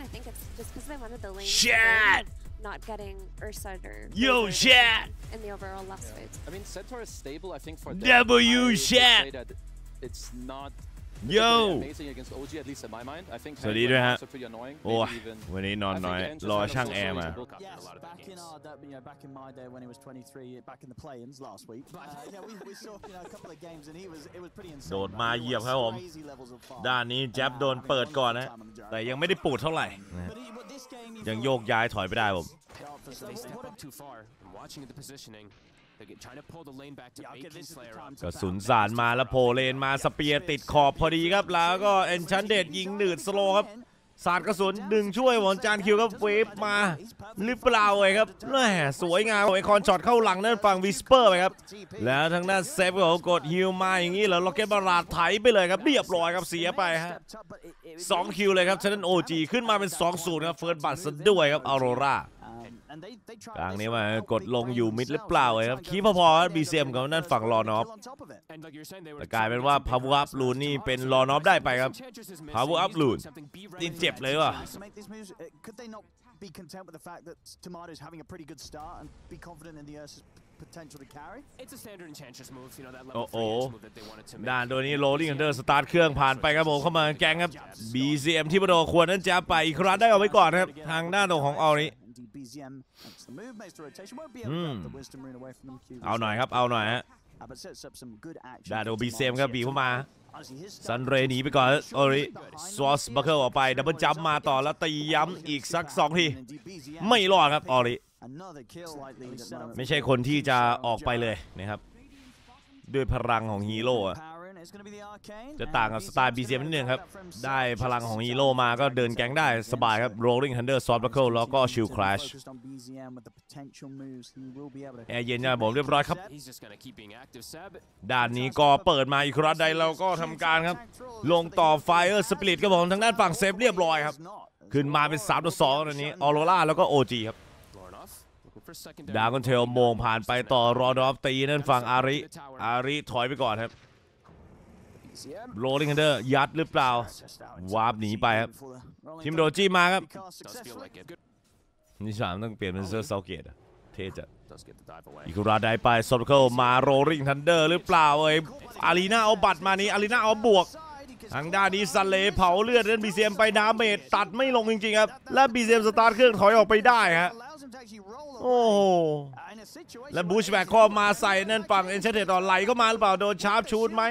I think it's just because they wanted the lane. to Shit! Not getting Ursa or Yo, Razor shit! in the overall left phase. I mean, Centaur is stable, I think, for them. W I shit. say that It's not Yo particularly amazing against OG, at least in my mind. I think สวัสดีด้วยฮะ Hangman are pretty annoying. โอ้ย maybe even วันนี้นอน I think น้อย Enter รอ Sandals ช่าง also แอร์ is มา a book up in Yes, a lot of back in games. our, da- you know, back in my day when he was 23, back in the play-ins last week. Uh, yeah, we, we saw you know a couple of games and he was it was pretty insane. โดดมา right? He เหยียบ was ครับผม crazy levels of far. ด้านนี้แจ๊บโดนเปิดก่อนนะ แต่ยังไม่ได้ปูดเท่าไหร่นะ But, he, but this game, he ยัง felt โยกย้ายถอยไปได้ผม sharp for So they some- step up too far. I'm watching the positioning. They're get- trying to pull the lane back to Yeah, okay, bait this is the Kingslayer time up. to กระ bounce สุน back. สารมาแล้วโผล่เลนมาสเปียร์ติดขอบพอดีครับแล้วก็เอนชันเดดยิงหนืดสโลว์ครับสาดกระสุนดึงช่วยหวอนจานคิวครับเวฟมาหรือเปล่าเว้ยครับแหม่สวยงามไอคอนช็อตเข้าหลังนั่นฝั่งวิสเปอร์ไปครับ แล้วทางด้านเซฟก็กดฮิวมาอย่างนี้แล้วล็อกเก็ตบาราดไถไปเลยครับ เรียบร้อยครับเสียไปฮะ Stepped up, but it- it- สองคิวเลยครับฉะนั้นโอจีขึ้นมาเป็น 2 0ครับเฟิร์สบัตซะด้วยครับออโรรา Um, and they- they tried กลาง this นี้ one, มา help กด big ลง play อยู่มิดหรือเปล่า themselves, เว้ยครับ try and คี go พอๆ for ครับ it. บีซีเอ็มกับนั่นฝั่งรอนอฟ Kill on top of it. And like you're saying, they were แต่กลายเป็น trying to ว่า get some power big up passes ลูนนี่ to เป็น Enchantress รอนอฟได้ไปครับ Enchantress is missing. power up He's ลูน doing something. Be ready นี่ for เจ็บ that เลยว่ะ to make these moves, uh, could they not be content with the fact that Tomato's having a pretty good start and be confident in the Ursa's potential to carry? It's a standard Enchantress move, you know, that โอ้ level โห three edge move that they wanted to make. ด้านตัวนี้โรลลิง u ันเดอร์สตาร์ทเครื่องผ่านไปครับผมเข้ามาแกงครับ BCM ที่ประโดควรนั้นจะไปอีกครั้งได้เอาไว้ก่อนครับ ทางด้านของออริ Indeed, BZM makes the move, makes the rotation, won't be อื able to ม get the Wisdom Rune away from them. Q เอาหน่อยครับ เอาหน่อยฮะ Uh, but sets up some good action ด้าน for โอ BCM ครับ Tomato. บีบเข้ามา Honestly, his start ซันเรย์หนีไปก่อนครับออริสวอสบัคเคิลออกไปดับเบิลจัมป์มาต่อแล้วตีย้ำอีกสักสองที Indeed, BZM ไม่รอดครับออริ Another kill likely at the moment. ไม่ใช่คนที่จะออกไปเลยนะครับ ด้วยพลังของฮีโร่อะ Power in, it's gonna be the Arcane, จะ and ต่างกับสไตล์ BZM 's BCM gonna นิดนึงครับ find out for ได้ himself. พลังของฮีโร่มาก็เดินแก๊งได้สบายครับ Rolling Thunder Soft Buckle แล้วก็ Shield Crash Focused on BZM with the potential moves, he will be able to แอร์เย็นนะผมเรียบร้อยครับ He's just gonna keep being active, Seb. ด้านนี้ก็เปิดมาอีกครั้งใดเราก็ทำการครับ ลงต่อ Fire Spirit ครับผมทางด้านฝั่งเซฟเรียบร้อยครับ ขึ้นมาเป็น3ต่อ2ตอนนี้ออโรราแล้วก็ OG ครับ Lornoff looking for ดา secondary. กอนเทลโมงผ่านไปต่อรอดอฟตีนั่นฝั่งอาริ อาริถอยไปก่อนครับ BZM. Rolling Thunder ยัดหรือเปล่าวาร์ปหนีไปครับทีมโดจิมาครับ Does feel like it. Good. นี่สามต้องเปลี่ยนเป็นเซอร์เซาเกตอะเท่จัด Does get the dive away. อีกราได้ไปโซลเคิลมาโรลิงทันเดอร์หรือเปล่าเอ้ยอารีนาเอาบัตรมานี้อารีนาเอาบวกทางด้านนี้ซันเลเผาเลือดเล่นบีเมไปดาเมจตัดไม่ลงจริงๆครับ และบีเมสตาร์ทเครื่องถอยออกไปได้ฮะ โอ้โหและบูชแบกข้อมาใส่นั่นฝั่งเอ็นเชเทตต่อไหลเข้ามาหรือเปล่า โดนชาร์ปชูดไหม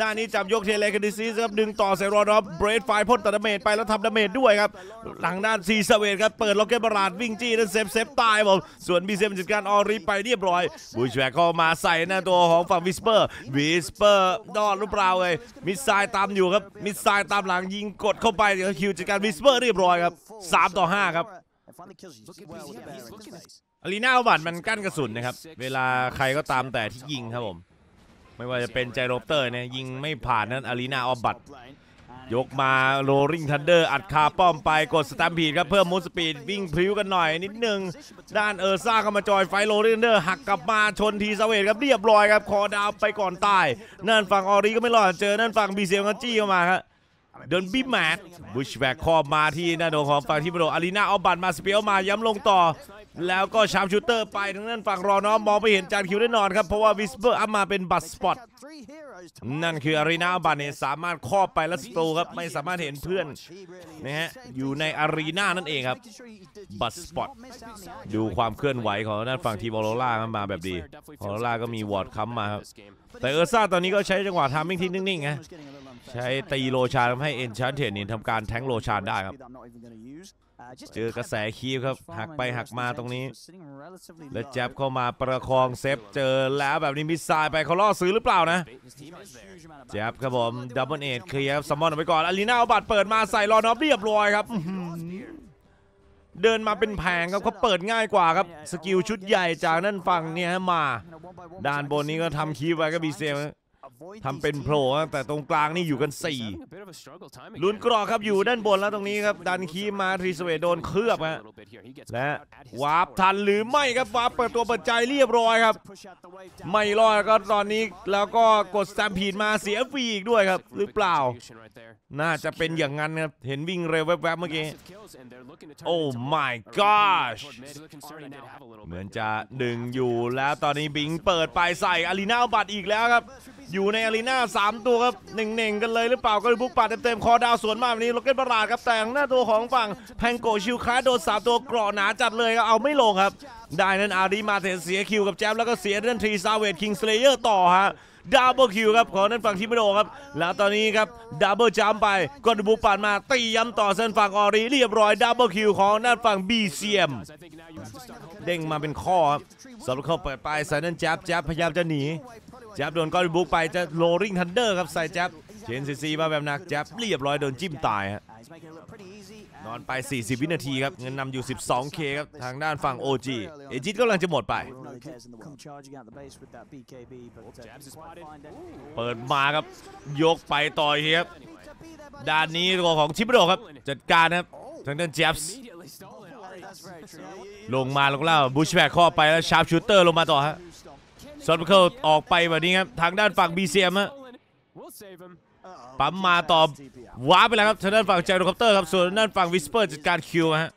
ด้านนี้จับยกเทเลคดิซิสครับ ดึงต่อใส่รอดอฟเบรดไฟพ่นตัดดาเมจไปแล้วทำดาเมจด้วยครับ หลังด้านซีสเวตครับ เปิดล็อกเก็ตบาราดวิ่งจี้นั่นเซฟเซฟตายผมส่วนบีเซมจัดการออริไปเรียบร้อย บูชแบกเข้ามาใส่หน้าตัวของฝั่งวิสเปอร์วิสเปอร์ดอดหรือเปล่าเลยมิสไซล์ตามอยู่ครับมิสไซล์ตามหลังยิงกดเข้าไปเดี๋ยวคิวจัดการวิสเปอร์เรียบร้อยครับสามต่อห้าครับ อารีนาอัลบัตมันกั้นกระสุนนะครับ เวลาใครก็ตามแต่ที่ยิงครับผม ไม่ว่าจะเป็นไจโรปเตอร์เนี่ยยิงไม่ผ่านนั้นอารีนาอัลบัตยกมาโรลิงทันเดอร์อัดคาป้อมไปกดสตัมพีดครับเพิ่มมูสปีดวิ่งพริ้วกันหน่อยนิดนึง ด้านเออร์ซ่าเข้ามาจอยไฟโรลิงทันเดอร์หักกลับมาชนทีสเวตครับเรียบร้อยครับคอดาวไปก่อนตาย นั่นฝั่งออรีก็ไม่รอดเจอนั่นฝั่งบีเซียมก็จี้เข้ามาครับ เดินบีแมทบุชแบกคอบมาที่หน้าโดของฝั่งที่โปรอารีนาเอาบัตรมาสเปียวมาย้ำลงต่อ แล้วก็ชาร์ปชูเตอร์ไปทั้งนั้นฝั่งรอน้องมองไปเห็นจานคิวแน่นอนครับ เพราะว่าวิสเปอร์อัพมาเป็นบัตรสปอตนั่นคืออารีนาบัตเนี่ยสามารถครอบไปแล้วสโตร์ครับไม่สามารถเห็นเพื่อนนะฮะอยู่ในอารีนานั่นเองครับ บัตรสปอตดูความเคลื่อนไหวของด้านฝั่งทีมออโรล่ามาแบบดีออโรล่าก็มีวอร์ดค้ำมาครับแต่เออร์ซ่าตอนนี้ก็ใช้จังหวะทามมิ่งที่นิ่งๆนะ ใช้ตีโลชานทำให้เอ็นชานเทนนี่ทำการแทงโลชานได้ครับเจอกระแสคีบครับ หักไปหักมาตรงนี้ และแจ็บเข้ามาประคองเซฟเจอแล้วแบบนี้มิสไซล์ไปเขาล่อซื้อหรือเปล่านะ แจ็บครับผมดับเบิลเอทเคลียร์ซัมมอนออกไปก่อนอารีนาเอาบัตรเปิดมาใส่รอนอฟเรียบร้อยครับเดินมาเป็นแผงครับเขาเปิดง่ายกว่าครับ สกิลชุดใหญ่จากนั่นฝั่งเนี่ยมา ด้านบนนี้ก็ทำคีบไว้ก็บีเซล avoid ทำ these เป็น key โผล่ครับแต่ตรงกลางนี่อยู่กัน He's having a bit of a struggle time 4ลุ้น again. กรอกครับอยู่ด้านบนแล้วตรงนี้ครับ ดันคีมาทรีสเวทโดนเคลือบฮะ A little bit here. He gets และ caught out at his วาร์ป tower. ทันหรือไม่ครับวาร์ปเปิดตัวเปิดใจเรียบร้อยครับ to push out the wave down. ไม่รอดก็ตอนนี้แล้วก็กดสแตมพีดมาเสียฟรีอีกด้วยครับ หรือเปล่า Contribution right there. น่าจะเป็นอย่างนั้นครับ เห็นวิ่งเร็วแวบๆเมื่อกี้ Massive kills, and they're looking to turn โอ้ it into my a repeat gosh toward mid. Considering they have a little เหมือน bit. จะดึงอยู่แล้วตอนนี้บิงเปิดไปใส่อารีนาบัตอีกแล้วครับ อยู่ในอารีนา3 ตัวครับเน่งๆกันเลยหรือเปล่าก็บุกปัดเต็มๆคอดาวสวนมาแบบนี้โรเก็ตบระหลาดครับแต่งหน้าตัวของฝั่งแพงโกชิวคาโดนสามตัวเกราะหนาจัดเลยครับเอาไม่ลงครับ ได้นั้นอารีมาเทเสียคิวกับแจมแล้วก็เสียเรื่องทรีซาเวตคิงสเลเยอร์ต่อฮะดับเบิลคิวครับของนั้นฝั่งทิมโดครับ แล้วตอนนี้ครับดับเบิลจัมไปก็บุกปัดมาตีย้ำต่อเส้นฝั่งออรีเรียบร้อยดับเบิลคิวของด้านฝั่งบีเซียมเด้งมาเป็นข้อครับสำหรับเขาเปิดไปใส่นั่นแจ๊บแจ๊บพยายามจะหนี แจ๊บโดนก้อนบุกไปจะโรลิงทันเดอร์ครับใส่แจ๊บเชนซีซีมาแบบหนักแจ๊บเรียบร้อยโดนจิ้มตายฮะ Uh, he's making it look pretty easy. นอนไป 40 วินาทีครับเงินนำอยู่ 12k ครับ ทางด้านฝั่ง OG เอจิตกำลังจะหมดไป No cares in the world. Come charging out the base with that BKB, but uh, Jabs is didn't quite spotted. find it. เปิดมาครับ ยกไปต่อยครับด้านนี้ตัวของชิปโดครับ จัดการครับ ทางด้านแจ๊บ immediately stolen. Ari. That's very true. ลงมาลงแล้วบูชแบกข้อไปแล้วชาร์ปชูเตอร์ลงมาต่อฮะ ซอนเคิลออกไปแบบนี้ครับ ทางด้านฝั่ง BCM ฮะ Stolen. We'll save him. Uh-oh. ปั๊มมาต่อว้าไปแล้วครับทางด้านฝั่งเจโรคอปเตอร์ครับส่วนด้านฝั่งวิสเปอร์จัดการคิวฮะ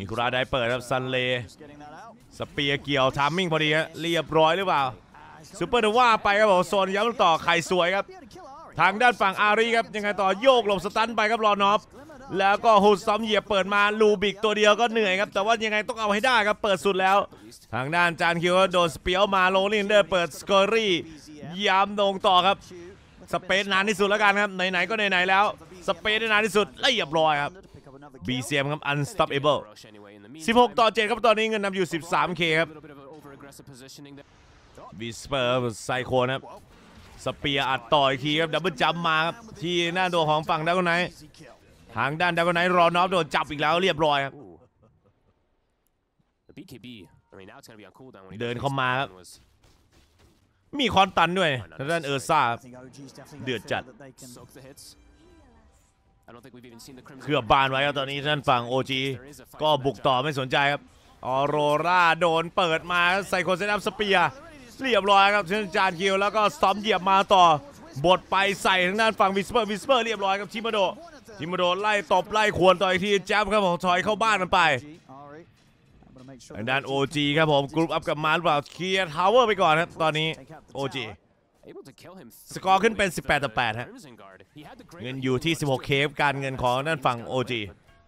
อิคุระได้เปิดครับซันเลสเปียเกี่ยวทามมิ่งพอดีฮะเรียบร้อยหรือเปล่าซูเปอร์เดว่าไปครับผมโซนย้ำต่อไข่สวยครับ ทางด้านฝั่งอารีครับยังไงต่อโยกหลบสตันไปครับรอนอฟ แล้วก็ฮูดซ้อมเหยียบเปิดมาลูบิกตัวเดียวก็เหนื่อยครับ แต่ว่ายังไงต้องเอาให้ได้ครับ เปิดสุดแล้ว ทางด้านจานคิวโดนสเปียวมาโรลินเดอร์เปิดสกอรี่ย้ำลงต่อครับ สเปซนานที่สุดแล้วกันครับ ไหนๆก็ไหนๆแล้ว สเปซได้นานที่สุดเรียบร้อยครับ BCM ครับ unstoppable 16 ต่อ 7 ครับตอนนี้เงินนำอยู่ 13k ครับวิสเปอร์ไซโคนครับสเปียอัดต่ออีกทีครับดับเบิลจัมมาครับที่หน้าตัวของฝั่งดาวไน ท์ Easy kill. ทางด้านดาวไนท์รอนอฟโดนจับอีกแล้วเรียบร้อยครับ Ooh. The BKB. I mean, now it's gonna be on cooldown when he เดิน does เข้ามาครับ this. Was มีคอนตันด้วยทางด้านเออร์ซ่า I think OG's definitely ดือด gonna จัด feel that they can soak the hits. I don't think we've even seen the Crimson. เคลือบบานไว้ครับตอนนี้ท่านฝั่ง OG ก็บุกต่อไม่สนใจครับ ออโรราโดนเปิดมาใส่โคเซนัมสเปียร์เรียบร้อยครับเช่นจานคิวแล้วก็สตอมเหยียบมาต่อบดไปใส่ทางด้านฝั่งวิสเปอร์วิสเปอร์เรียบร้อยครับทิมาโด ทิมาโดไล่ตบไล่ขวนต่ออีกทีแจ๊บครับผมถอยเข้าบ้านมันไป G, Ari. I'm gonna make sure ทาง that ด้าน OG OG ครับผมกรุ๊ปอัพกับมาหรือเปล่าเคลียร์ทาวเวอร์ไปก่อนครับตอนนี้ take out the OG tower. Able to kill him สกอร์ขึ้นเป็น through 18 ต่อ 8 ฮะ Crimson Guard. He had the great เงินอยู่ที่ 16 เคฟการเงินของด้านฝั่ง OG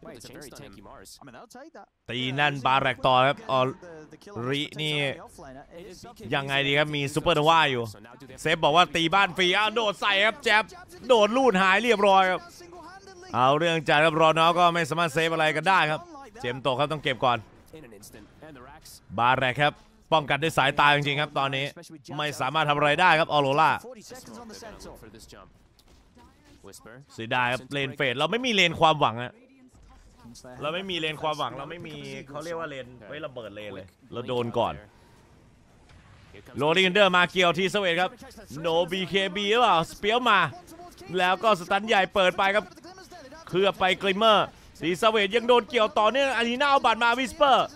Wait, it's a very tanky Mars. I mean, they'll take that. ตีนั่นบาแรกต่อครับออ The- the killer ริ takes นี่ out the offlaner. It is something ยังไงดีครับ มีซูเปอร์โนวาอยู่ So now do they เซฟบอกว่าตีบ้านฟรีอ้าวโดดใส่ครับ แจ๊บโดดลูดหายเรียบร้อยครับ single-handedly. เอาเรื่องจัดครับรอนอก็ไม่สามารถเซฟอะไรกันได้ครับ เจมโตกครับต้องเก็บก่อน บาแรกครับป้องกันด้วยสายตาจริงๆครับ ตอนนี้ไม่สามารถทำอะไรได้ครับออโรล่าเสียดายครับเลนเฟดเราไม่มีเลนความหวังอะเราไม่มีเลนความหวังเราไม่มีเขาเรียกว่าเลนไว้ระเบิดเลนเลยเราโดนก่อนโรลิงเดอร์มาเกี่ยวทีสเวตครับโนบีเคบีหรือเปล่าสเปียวมา แล้วก็สตันใหญ่เปิดไปครับ เคลือบไปกลิมเมอร์สีสเวตยังโดนเกี่ยวต่อเนื่องอารีนาเอาบัตรมาวิสเปอร์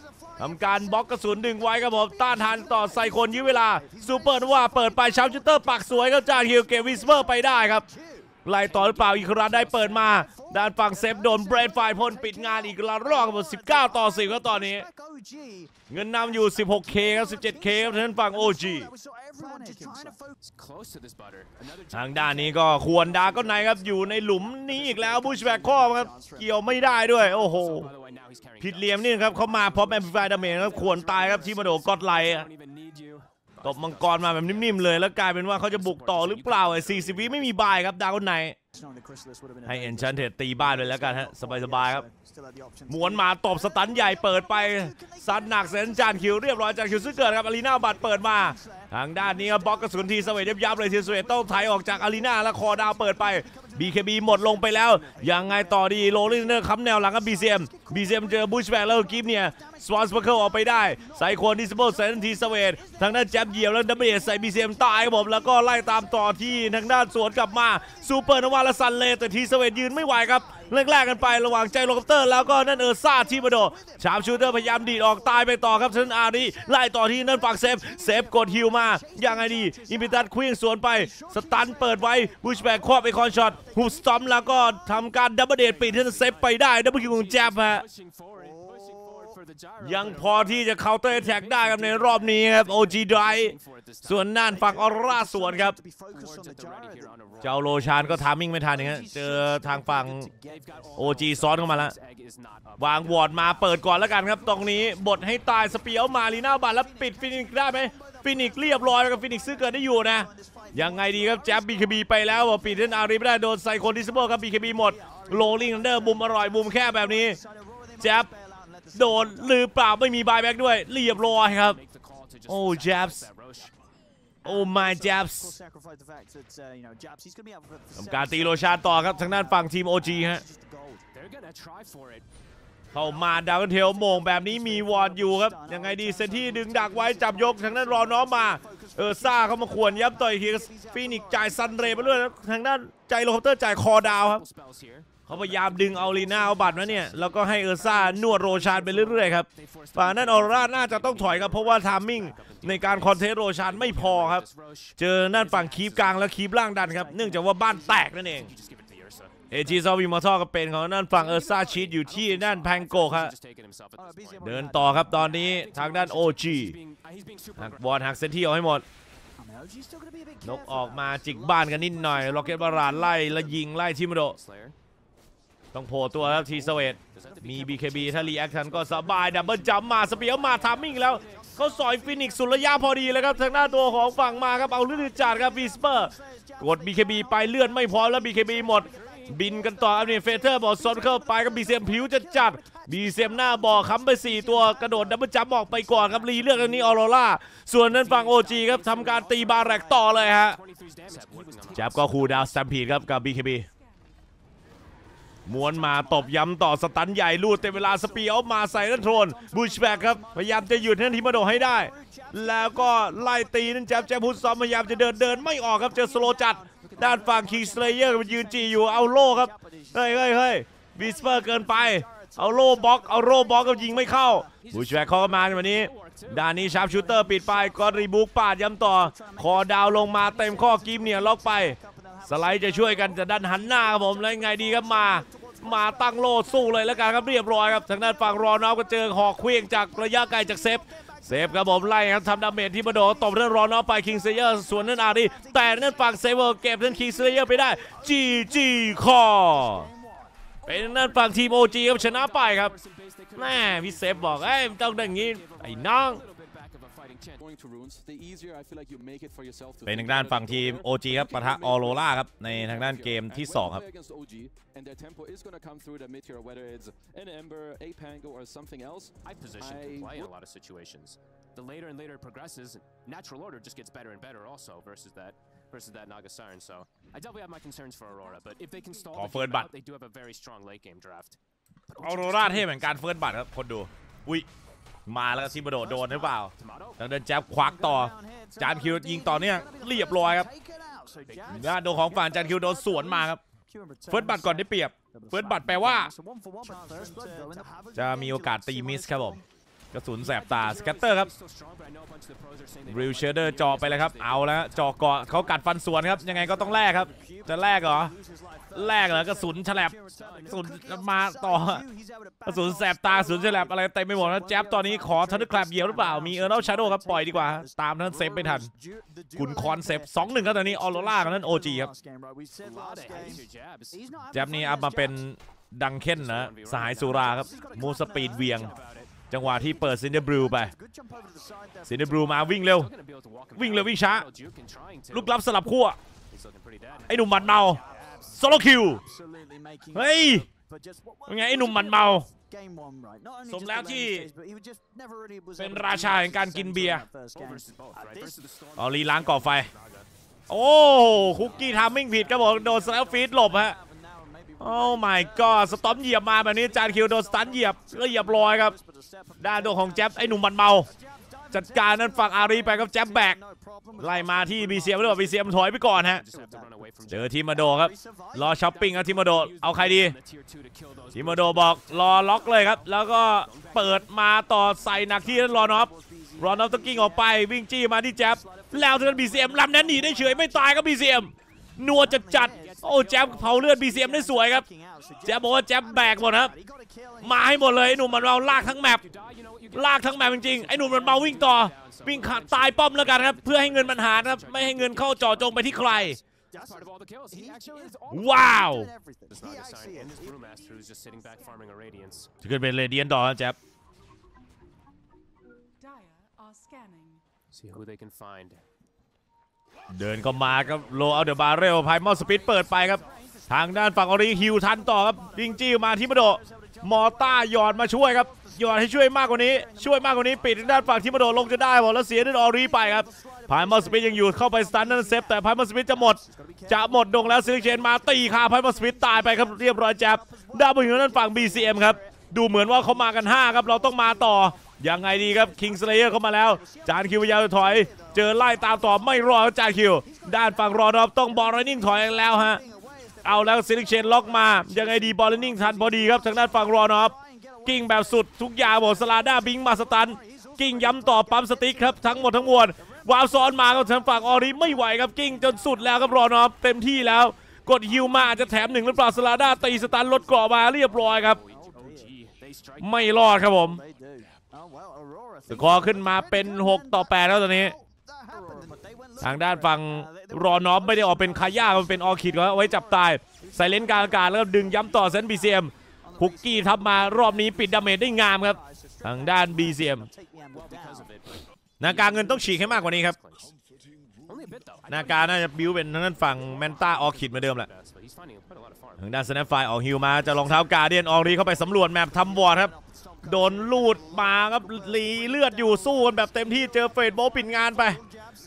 ทำการบล็อกกระสุนดึงไว้ครับผมต้านทานต่อไซคนยื้อเวลาซูเปอร์นว่าเปิดไปชาวชูเตอร์ปักสวยครับจานฮิลเกวิสเปอร์ไปได้ครับ ไล่ต่อหรือเปล่าอีกครั้งได้เปิดมา ด้านฝั่งเซฟโดนเบรดไฟพ่นปิดงานอีกละรอบครับผม19 ต่อ 10 ครับตอนนี้ เงินนำอยู่ 16K ครับ 17K ครับทางด้านฝั่ง OG ทางด้านนี้ก็ควรดาก็ในครับอยู่ในหลุมนี้อีกแล้วบูชแบกข้อครับเกี่ยวไม่ได้ด้วย โอ้โหผิดเหลี่ยมนี่ครับเขามาพร้อมแอมพลิฟายดาเมจครับควรตายครับที่มาโดกอดไล ตบมังกรมาแบบนิ่มๆเลยแล้วกลายเป็นว่าเขาจะบุกต่อหรือเปล่าไอ้40วิไม่มีบายครับดาวน์ไนท์ knowing the Chrysalis would have been a ให้ very เอ็น good ชันเทดตีบ้านเลยแล้วกันฮะ สบายๆครับ Still had the option to ม้วนมาตบสตันใหญ่เปิดไปซัดหนักเซนจานคิวเรียบร้อยจานคิวซึ่งเกิดครับอารีนาบัตรเปิดมา ทางด้านนี้ครับบล็อกกระสุนทีสเวตยับๆเลยทีสเวตต้องไถออกจากอารีนาแล้วคอดาวเปิดไป BKB หมดลงไปแล้ว ยังไงต่อดีโรลินเนอร์ค้ำแนวหลังกับ BCM BCM เจอบูชแบกแล้วกิฟเนี่ยสวอนสปาเคิลออกไปได้ไซโคนดิสเบิลเซนทีสเวตทางด้านแจ็บเหยียบแล้วดับเบิลเอใส่ BCM ตายครับผมแล้วก็ไล่ตามต่อที่ทางด้านสวนกลับมาซูเปอร์นวาแลซันเลแต่ทีสเวตยืนไม่ไหวครับแรกๆกันไประหว่างใจโลคอปเตอร์แล้วก็นั่นเออร์ซาที่มาโดชามชูเตอร์พยายามดีดออกตายไปต่อครับเชนอารีไล่ต่อที่นั่นฝักเซฟเซฟกดฮิวมายังไงดีอิมพิตัสควงสวนไปสตันเปิดไว้บูชแบกครอบไปคอนช็อตฮูสตอมแล้วก็ทำการดับเบิลเดทปิดที่เซฟไปได้ดับเบิลคิวของแจ็บฮะ ยังพอที่จะเคาน์เตอร์แท็กได้ครับในรอบนี้ครับ OG ได For it this time. ส่วนน่านฝั่งออร่าสวนครับ เจ้าโลชานก็ทามิ่งไม่ทันอย่างเงี้ยเจอทางฝั่ง OG ซ้อนเข้ามาแล้ว วางวอร์ดมาเปิดก่อนแล้วกันครับ ตรงนี้บทให้ตายสเปียวมาลีน่าบัตแล้วปิดฟินิกได้ไหมฟินิกเรียบร้อยแล้วกับฟินิกซื้อเกิดได้อยู่นะ ยังไงดีครับแจ๊บบีคบีไปแล้วบอกปิดเท่นอารีไม่ได้โดนไซโคนดิสเบิลครับบีคบีหมดโรลลิงเดอร์บุมอร่อยบุมแค่แบบนี้แจ๊บ โดนหรือเปล่าไม่มีบายแบ็กด้วยเรียบร้อยครับ Make the call to just Oh, sacrifice jabs. that Roche. โอ้ my jabs Of course, sacrifice the fact that, uh, you know, Jabs, he's going to be out for, for ทำการตีโลชานต่อครับทางด้านฝั่งทีม OG ฮะ just the gold. They're gonna try for it. เข้ามาดาวน์เทลโมงแบบนี้มีวอร์ดอยู่ครับ ยังไงดีเซนที่ดึงดักไว้จับยกทางด้านรอน้องมา Ursa เข้ามาขวนยับต่อยอีกที Phoenix จ่าย Sun Ray ไปด้วยแล้วทางด้าน Gyrocopter จ่าย Call Down ครับ Couple spells here. เขาพยายามดึงเอา Lina เอาบัตรมาเนี่ย แล้วก็ให้ Ursa นวด Roshan ไปเรื่อยๆครับฝั่งนั้นออร่าน่าจะต้องถอยครับ เพราะว่า timing ในการ contest Roshan ไม่พอครับ เจอนั่นฝั่ง creep กลางแล้ว creep ล่างดันครับ เนื่องจากว่าบ้านแตกนั่นเอง Aegis of the Immortal ก็เป็นของนั่นฝั่ง Ursa cheese อยู่ที่นั่น Pango ครับเดินต่อครับตอนนี้ทางด้าน OG He's being, uh, he's being super หักบอลหักเซนที่เอาให้หมด นกออกมาจิกบ้านกันนิดหน่อยล็อกเก็ตบาราดไล่และยิงไล่ทิมโด ต้องโผล่ตัวครับทีสเวต Does have to be มี careful. BKB ถ้ารีแอคทันก็สบายดับเบิลจัมป์มาสเปียวมาทามมิ่งแล้วเขาสอยฟินิกซ์สุดระยะพอดีเลยครับทางหน้าตัวของฝั่งมาครับเอาลื่นจัดครับวีสเปอร์กด BKB ไปเลื่อนไม่พอแล้ว BKB หมด บินกันต่ออันนี้เฟเธอร์บอกซนเข้าไปกับ BCM ผิวจะจัด BCM หน้าบอกค้ำไป 4 ตัวกระโดดดับเบิลจัมป์ออกไปก่อนครับรีเลือกอันนี้ออโรล่าส่วนนั้นฝั่ง OG ครับทำการตีบาแรกต่อเลยฮะ 23's damage. He was taking แจับก็คูลดาวน์สแตมพีดครับกับ BKB ม้วนมาตบย้ำต่อสตันใหญ่ลูดเต็มเวลาสปีเอามาใส่นั่นโทนบูชแบกครับ พยายามจะหยุดนั่นทิมาโดให้ได้ แล้วก็ไล่ตีนั่นแจ๊บแจ๊บพุทซอมพยายามจะเดินเดินไม่ออกครับเจอสโลจัด ด้านฝั่งคีสเลเยอร์มันยืนจีอยู่เอาโล่ครับ เฮ้ยเฮ้ยเฮ้ยวิสเปอร์เกินไป เอาโล่บล็อกเอาโล่บล็อกก็ยิงไม่เข้าบูชแบกเขาก็มาในวันนี้ด้านนี้ชาร์ปชูเตอร์ปิดไปก็รีบุกปาดย้ำต่อคอดาวลงมาเต็มข้อกิมเนี่ยล็อกไป สไลด์จะช่วยกันจะดันหันหน้าครับผมแล้วยังไงดีครับมา มาตั้งโลดสู้เลยแล้วกันครับเรียบร้อยครับทางด้านฝั่งรอนอฟก็เจอหอกเคลี้ยงจากระยะไกลจากเซฟเซฟครับผมไล่ครับทำดาเมจที่มาโดตบเรื่องรอนอฟไปคิงเซเยอร์ส่วนนั้นอารีแต่นั่นฝั่งเซเวอร์เก็บนั่น Kingslayer ไปได้จีจีคอเป็นนั่นฝั่งทีม OG ครับชนะไปครับแม่พี่ Ceb บอกเอ้ยมันต้องอย่างนี้ไอ้น้อง เป็นทา think งด้าน about it ฝั่งทีม over. OG ครับปะทะออโรล่าครับในทางด้านเกมที่ 2 ครับ And when you play against OG, and their tempo is going to come through the mid here, whether it's an Ember, a Pango, or something else. I position I can play in a would- lot of situations. The later and later it progresses, natural order just gets better and better also versus that versus that Naga Siren. So I definitely have my concerns for Aurora, but if they can stall Oh, the third game bat. out, they do have a very strong late game draft. ออโรราเท่เหมือนการเฟิร์สบัตรครับ คนดู อุ้ย มาแล้ว Timado ดโดนหรือเปล่า Timado. ทางเดินแจ๊บควักต่อ จารย์ Q ยิงต่อเนื่องเรียบร้อยครับ taken out. So Jabz ด้านโดนของฝั่งจารย์ Q โดนสวนมาครับ first blood ก่อนได้เปรียบ first blood แปลว่า So one for one, but first blood though in the Havoc จะมีโอกาสตีมิสครับผม กระสุนแสบตาสแกตเตอร์ครับริวเชเดอร์จาะไปเลยครับ เอาแล้วจาะเกาะเขากัดฟันสวนครับ ยังไงก็ต้องแลกครับ จะแลกเหรอ แลกเหรอกระสุนฉลับกระสุนมาต่อกระสุนแสบตากระสุนฉลับอะไรเต็มไปหมดนะแจ๊บตอนนี้ขอทันด์แคลบเหยียวหรือเปล่า มีเออร์เนลชาโดครับ ปล่อยดีกว่า ตามนั้นเซฟไม่ทัน กุนคอนเซปต์2-1ครับตอนนี้ออโรล่ากับนั่น OG ครับ แจ๊บนี่อัพมาเป็นดังเค้นนะสหายสุราครับมูสปีดเวียง จังหวะที่เปิดซินเดบรูไปซินเดบรูมาวิ่งเร็ว Still gonna be able to walk him วิ่ง down. เร็ววิ่งช้า Juke and trying to. ลูกลับสลับขั้ว He's looking pretty dead. ไอ้หนุ่มหมัดเมา Jabs โซโลคิว Absolutely making เฮ้ย but just what- เป็นไงไอ้หนุ่มมันเมา game one right not only สม just แล้ว the ที่ lane stage, but he just never really was เป็น able to รา do ชา much แห่งการกินเบียร์ in that first Both game. versus both, Uh, right? this- Versus the storm. ออลีล้างก่อไฟ โอ้คุกกี้ทามมิ่งผิดครับผมโดนสแลปฟีดหลบฮะ And now maybe โอ้ my god สตอมเหยียบมาแบบนี้จานคิวโดนสตันเหยียบแล้วเหยียบลอยครับ ด้านตัวของแจ๊บไอ้หนุ่มมันเมา จัดการนั้นฝั่งอารีไปกับแจ๊บแบก ไล่มาที่บีเซียมหรือเปล่าบีเซียมถอยไปก่อนฮะ เจอทีมาโดครับ รอช้อปปิ้งครับทีมาโด เอาใครดี ทีมาโดบอกรอล็อกเลยครับ แล้วก็เปิดมาต่อใส่หนักที่นั่นรอนอฟรอนอฟต้องกิ้งออกไปวิ่งจี้มาที่แจ๊บแล้วทางด้นบีเซียมลำนั้นหนีได้เฉยไม่ตายครับบีเซียมนัวจัดจัด โอ้แจ๊บเผาเลือดบีเซียมได้สวยครับแจ๊บบอกว่าแจ๊บแบกหมดครับมาให้หมดเลยไอ้หนุ่มมันเมาลากทั้งแมป You die, you know what you get. ลากทั้งแมปจริงๆไอ้หนุ่มมันเมาวิ่งต่อ วิ่งขาดตายป้อมแล้วกันครับ เพื่อให้เงินมันหารครับ ไม่ให้เงินเข้าเจ่อจงไปที่ใคร That's part of all the kills. He actually is all ว้าว This Naga Siren and this Brewmaster who's just sitting back farming a Radiance. จะขึ้นเป็นเรเดียนต่อครับแจ๊บ Dire are scanning. See who they can find. เดินก็มาครับโลเอาเดอะบาร์เรลไพมอสปิดเปิดไปครับ ทางด้านฝั่งออริฮิวทันต่อครับยิงจี้มาที่มโด มอต้าหยอดมาช่วยครับหยอดให้ช่วยมากกว่านี้ ช่วยมากกว่านี้ปิดทางด้านฝั่งที่มโดลงจะได้หมดแล้วเสียด้านออริไปครับไพมอสปิดยังอยู่เข้าไปสตันนั่นเซฟแต่ไพมอสปิดจะหมด จะหมดดงแล้วซิลิเชนมาตีคาไพมอสปิดตายไปครับเรียบร้อยแจ๊บดาวบนอยู่ด้านฝั่ง BCM ครับดูเหมือนว่าเขามากัน 5 ครับเราต้องมาต่อ ยังไงดีครับคิงสเลเยอร์เข้ามาแล้ว จานคิวพยายามจะถอย เจอไล่ตามต่อไม่รอดจานคิว ด้านฝั่งรอดอบต้องบอลไรนิ่งถอยแล้วฮะเอาแล้วซิลิเชนล็อกมา ยังไงดีบอลไรนิ่งทันพอดีครับทางด้านฝั่งรอดอบกิ้งแบบสุดทุกอย่างหมดสลาด้าบิงมาสตัน กิ้งย้ำต่อปั๊มสติ๊กครับทั้งหมดทั้งมวลวาวซ้อนมาครับทางฝั่งออริไม่ไหวครับกิ้งจนสุดแล้วครับรอนอบเต็มที่แล้ว กดฮิวมาอาจจะแถมหนึ่งหรือเปล่าสลาด้าตีสตันลดเกราะมาเรียบร้อยครับ ไม่รอดครับผม They do. Oh, well, Aurora สกอร์ขึ้นมาเป็น 6 ต่อ 8 แล้วตอนนี้ that happened, but they went ทางด้านฝั่งรอนอมไม่ได้ออกเป็นคาย่ามันเป็นออคิดก็เอาไว้จับตายใส่เลนส์กลางอากาศแล้วก็ดึงย้ำต่อเซนบีเซียมคุกกี้ทับมารอบนี้ปิดดาเมจได้งามครับ ทางด้านบีเซียม take the amber Well, because down. of it, but นาการเงินต้องฉีกให้มากกว่านี้ครับ only a bit though. I นา thought การน่าจะบิวเป็นทางด้านฝั่งแมนต้าออคิดเหมาเดิมแหละ he was best, but he's finding quite a lot of farm. ทางด้านสแนปไฟออกฮิวมาจะรองเท้ากาเดียนออกรีเข้าไปสำรวจแมปทำวอร์ดครับ โดนลูดมาครับลีเลือดอยู่สู้กันแบบเต็มที่เจอเฟดโบปิดงานไป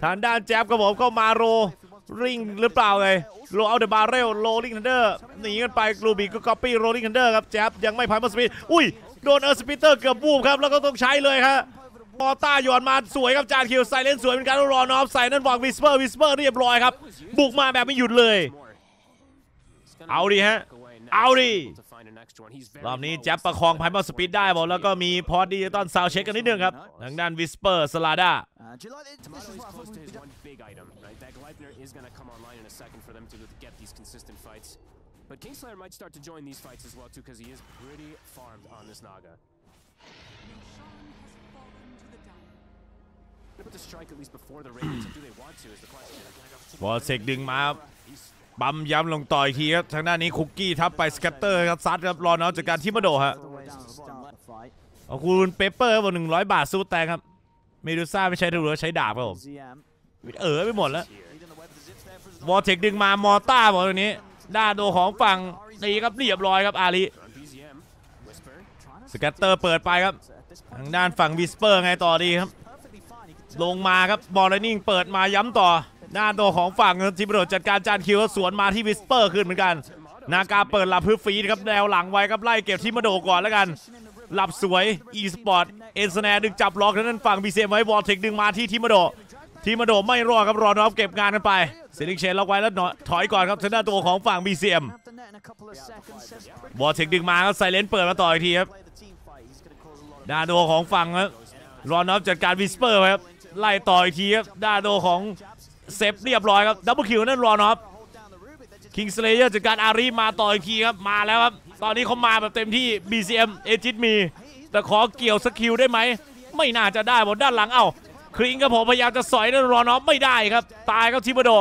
ทางด้านแจ๊บกระผมเข้ามาโรริงหรือเปล่าเลยโรเอาเดอะบาร์เรลโรลิงทันเดอร์หนีกันไปกลูบีก็ก๊อปปี้โรลิงทันเดอร์ครับแจ๊บยังไม่พายมาสปีดอุ้ยโดนเออร์สปิเตอร์เกือบบูมครับแล้วก็ต้องใช้เลยครับมอต้าหย่อนมาสวยครับจานคิวใส่เล่นสวยเป็นการรอนอฟใส่นั่นบอกวิสเปอร์วิสเปอร์เรียบร้อยครับ บุกมาแบบไม่หยุดเลย เอาดิฮะ เอาดิ To find an extra one. He's very รอบนี้ low. แจ๊บประคองพายมาสปีดได้บอกแล้วก็มีพอดดิจิตอลซาวเช็คกันนิดนึงครับทางด้านวิสเปอร์สลาดา Uh, do you like it? This Tomato is is what I close thought to we'd his be one big item, right? That Gleipnir is going to come online in a second for them to get these consistent fights. But Kingslayer might start to join these fights as well too, because he is pretty farmed on this Naga. Roshan has fallen to the dire. Gonna put the strike at least before the Radiance, and do they want to is the question. บอลเซกดึงมาครับ He's ปั๊มย้ำลงต่ออีกทีครับทางด้านนี้คุกกี้ทับไปสแกตเตอร์ครับซัดครับรอน้องจากการที่มาโดฮะ the way down to start the fight. เอาคุณเปเปอร์บอกหนึ่งร้อยบาทสู้แตงครับเมดูซ่าไม่ใช่ถูกหรือใช้ดาบครับผมเออไปหมดแล้ววอลเทคดึงมามอต้าบอกตรงนี้ด้านโดของฝั่งนี่ครับเรียบร้อยครับอาลีสแกตเตอร์เปิดไปครับทางด้านฝั่งวิสเปอร์ไงต่อดีครับ ลงมาครับบอลไลนิ่งเปิดมาย้ำต่อ ด้านตัวของฝั่งทีมโดดจัดการจานคิวสวนมาที่วิสเปอร์ขึ้นเหมือนกัน นากาเปิดหลับพื้นฟีดครับแนวหลังไว้ครับไล่เก็บที่มาโดก่อนแล้วกัน หลับสวย e สปอร์ตเอ็นสแนดึงจับล็อกทางด้นฝั่งบีเซมไว้บอลเทคดึงมาที่ทีมาโดTimado ไม่รอดครับ Lorenof เก็บงานกันไป Searing Chains ล็อกไว้แล้วหน่อยถอยก่อนครับทางด้านตัวของฝั่ง BZM have the net in a couple of seconds. Says pretty Vortex ดึงมาครับ silence เปิดมาต่ออีกทีครับด้านตัวของฝั่งครับ Lorenof จัดการ Whisper ไว้ครับไล่ต่ออีกทีครับด้านตัวของ เซฟเรียบร้อยครับ double kill นั่น Lorenof Kingslayer จัดการ Oli มาต่ออีกทีครับมาแล้วครับตอนนี้เขามาแบบเต็มที่ BCM เอจิตมี แต่ขอเกี่ยวสกิลได้ไหม ไม่น่าจะได้บนด้านหลังเอ้าคริงกับผมพยายามจะสอยนั่นรอนอฟไม่ได้ครับ ตายครับทิมโด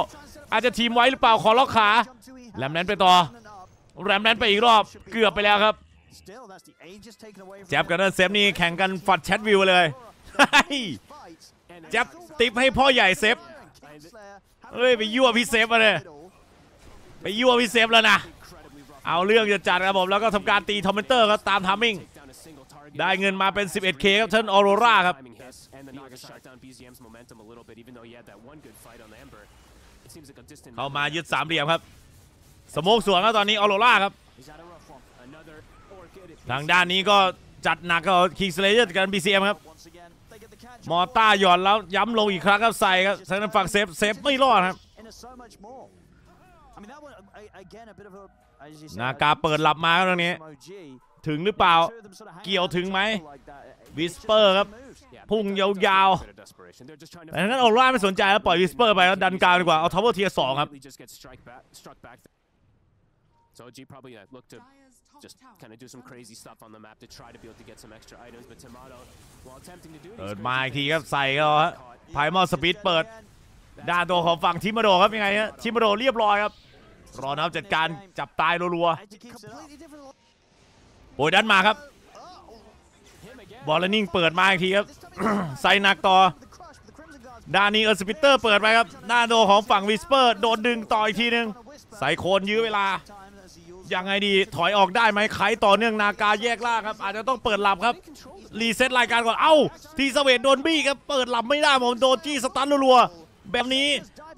อาจจะทีมไว้หรือเปล่าขอล็อกขาแรมแนนไปต่อแรมแนนไปอีกรอบเกือบไปแล้วครับแจ็บกับนั่นเซฟนี่แข่งกันฟัดแชทวิวเลยแจ็บติปให้พ่อใหญ่เซฟ เฮ้ยไปยั่วพี่เซฟมาเลย it all. ไปยั่วพี่เซฟแล้วนะเอาเรื่องจะจัดครับผมแล้วก็ทำการตี Tormentor ครับตาม timing ได้เงินมาเป็น 11K ครับท่านออโรราครับ Timing hit, and the Naga shut down BZM's momentum a little bit, even though he had that one good fight on the Ember. It seems like a distant เข้า memory. มายึดสามเหลี่ยมครับ smoke สวนครับตอนนี้ออโรราครับ He's had a rough one. Another orchid. ทางด้านนี้ก็จัดหนักกับ Kingslayer กัน BZM ครับ Mortar หย่อนแล้วย้ำลงอีกครั้งครับใส่ครับทางด้านฝั่งเซฟเซฟไม่รอดครับ In a so much more. I mean, that one, a- again, a bit of a. as you said, นากาเปิดหลับมาครับตรงนี้ from OG. ถึงหรือเปล่า Two of them sort of hanging เกี่ยว out ถึงไหม together like that. It- it's just Whisper ครับ moves. Yeah, พุ่ง but ย that does าว feel like a bit of desperation. They're just trying ๆ to แต่ทางนั้นออโรราไม่สนใจแล้วปล่อยวิสเปอร์ไปแล้วดันกลางดีกว่า เอาทาวเวอร์เทียสองครับ immediately just get strike back, struck back. So OG probably uh, look to Dyer's top just tower kind of do some is crazy stuff on the map to try to be able to get some extra items. But Tomato, while attempting to do เปิ these ดมาอีก crazy ทีครับ things, ใส่ก็ฮะ caught. ไพมอลสปีดเปิดด้านตัวของฝั่งทิมโดครับยังไงฮะทิมโดเรียบร้อยครับรอนับจัดการจับตายรัว He keeps it up. completely different. ๆโปรยดันมาครับ Him again. บอลเลนนิ่งเปิดมาอีกทีครับ ใส่หนักต่อ The crush, but the Crimson Guards ด้านนี้เออร์สปิเตอร์เปิดไปครับหน้าโดของฝั่งวิสเปอร์ โดนดึงต่ออีกทีนึง ใส่โคนยื้อเวลา ยังไงดีถอยออกได้ไหมไขต่อเนื่องนากาแยกล่างครับ อาจจะต้องเปิดหลับครับ รีเซ็ตรายการก่อนเอ้า ทีสเวตโดนบี้ครับ เปิดหลับไม่ได้ผมโดนจี้สตันรัวๆแบบนี้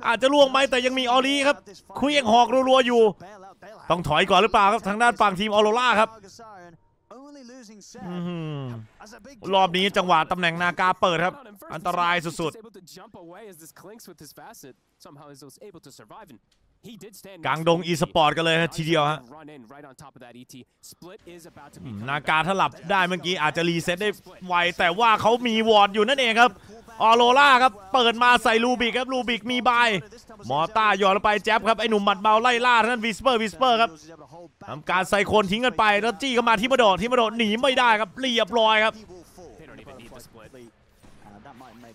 อาจจะล่วงไหมแต่ยังมีออรีครับคลี้ยงหอกรัวๆอยู่ ต้องถอยก่อนหรือเปล่าครับทางด้านฝั่งทีมออโรราครับรอบนี้จังหวะตำแหน่งนากาเปิดครับ อันตรายสุดๆ กลาง next ด to ง ET. อีสปอร์ตกันเลยฮะทีเดียวฮะ Run in right on top of that ET. Split is about to be อืม coming นา back. กาถ้าหลับได้เมื่อกี้อาจจะรีเซ็ตได้ไว แต่ว่าเขามีวอร์ดอยู่นั่นเองครับ ออโรล่าครับ เปิดมาใส่ลูบิกครับ ลูบิกมีบายมอต้าหย่อนลงไปแจ๊บครับ ไอ้หนุ่มหมัดเบาไล่ล่าท่านวิสเปอร์วิสเปอร์ครับ He's able to hold back. ทำการใส่โคนทิ้งกันไป แล้วจี้เข้ามาที่มาโดดที่มาโดดหนีไม่ได้ครับเรียบร้อยครับ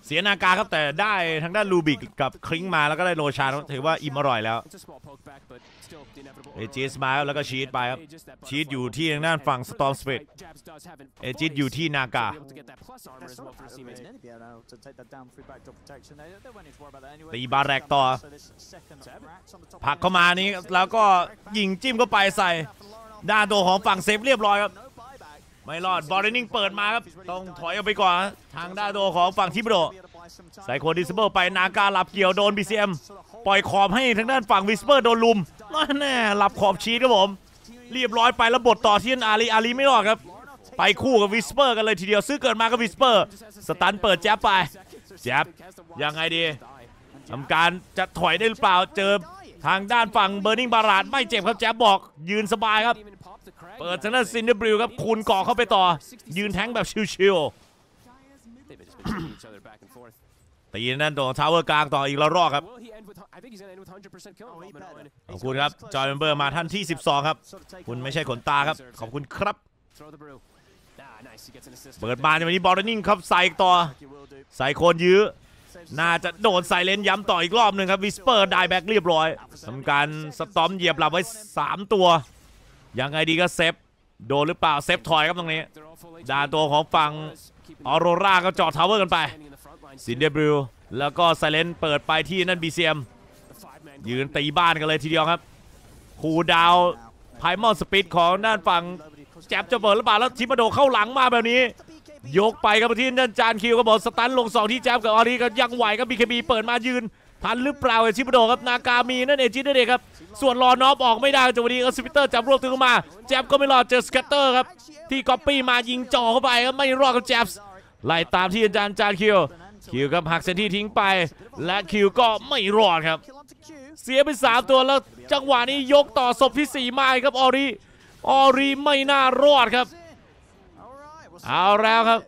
เสียนากาครับแต่ได้ทั้งด้านลูบิกกับคลิงมาแล้วก็ได้โรชาถือว่าอิ่มอร่อยแล้วเอจิสมาแล้วก็ชีตไปครับชีตอยู่ที่ทางด้านฝั่งสตอมสเปดเอจิสอยู่ที่นากาตีบาแรกต่อผักเข้ามานี้แล้วก็ยิงจิ้มเข้าไปใส่ด้านตัวของฝั่งเซฟเรียบร้อยครับ ไม่รอดบอลเลนนิ่งเปิดมาครับ ต้องถอยออกไปก่อนทางด้านตัวของฝั่งทิบโด Be able to buy some time. ใส่โคดิสเบิลไปนาการหลับเกี่ยวโดน BCM ปล่อยขอบให้ทางด้านฝั่งวิสเปอร์โดนลุมนั่นแน่หลับขอบชีตครับผมเรียบร้อยไปแล้วบทต่อที่อาลีอาลีไม่รอดครับ ไปคู่กับวิสเปอร์กันเลยทีเดียวซื้อเกิดมากับวิสเปอร์ สตันเปิดแจ๊บไปแจ๊บยังไงดีทำการจะถอยได้หรือเปล่าเจอทางด้านฝั่งเบอร์นิงบาราดไม่เจ็บครับแจ๊บบอกยืนสบายครับ เปิดทางด้านซินเดอร์บริวครับคูณเกาะเข้าไปต่อ ยืนแทงแบบชิว Dyer's mid They've just been shooting each other back and forth. ๆตีนั่นตรง tower กลางต่ออีกแล้วรอบครับ Will he end with? I think he's gonna end with 100% kill Oh, he involvement. better. Owen. ขอบคุณครับ join member มาท่านที่ 12 ครับ Sort of take คุณ it ไม่ away. ใช่ขนตาครับ ขอบคุณครับ Throw the brew. Ah, nice. He gets an assist. เปิดมาในวันนี้บอลนิ่งครับใส่อีกต่อ You will do. ใส่โคนยื้อน่าจะโดนใส่เลนย้ำต่ออีกรอบหนึ่งครับวิสเปอร์ได้ back เรียบร้อยทำการ stomp เหยียบหลับไว้ 3 ตัว ยังไงดีก็ Cebโดนหรือเปล่า Ceb ถอยครับตรงนี้ด้านตัวของฝั่งออโรราก็จอด tower กันไป Cinder Brew แล้วก็ silence เปิดไปที่นั่น BZM The five-man ยืนตีบ้านกันเลยทีเดียวครับ cooldown Primal Split ของด้านฝั่งแจ็บจะเปิดหรือเปล่าแล้ว Timado เข้าหลังมาแบบนี้ ยกไปครับที่ด้านจานคิวก็บอก stun ลงสองที่แจ็บกับออรีก็ยังไหวครับ BKB เปิดมายืน ทันหรือเปล่าไอ Timado ครับนากามีนั่น Aegis นั่นเองครับ ส่วนรอนอฟออกไม่ได้จังหวะนี้ Earth Splitter จับรวบตึงมา แจ็บก็ไม่รอดเจอ Scatter ครับที่ก๊อปปี้มายิงจ่อเข้าไปครับไม่รอดกับแจ็บไล่ตามที่อาจารย์จานคิวคิวครับหักเซนที่ทิ้งไป และคิวก็ไม่รอดครับ เสียไป 3 ตัวแล้วจังหวะนี้ยกต่อศพที่ 4 มาครับออรีออรีไม่น่ารอดครับ เอาแล้วครับ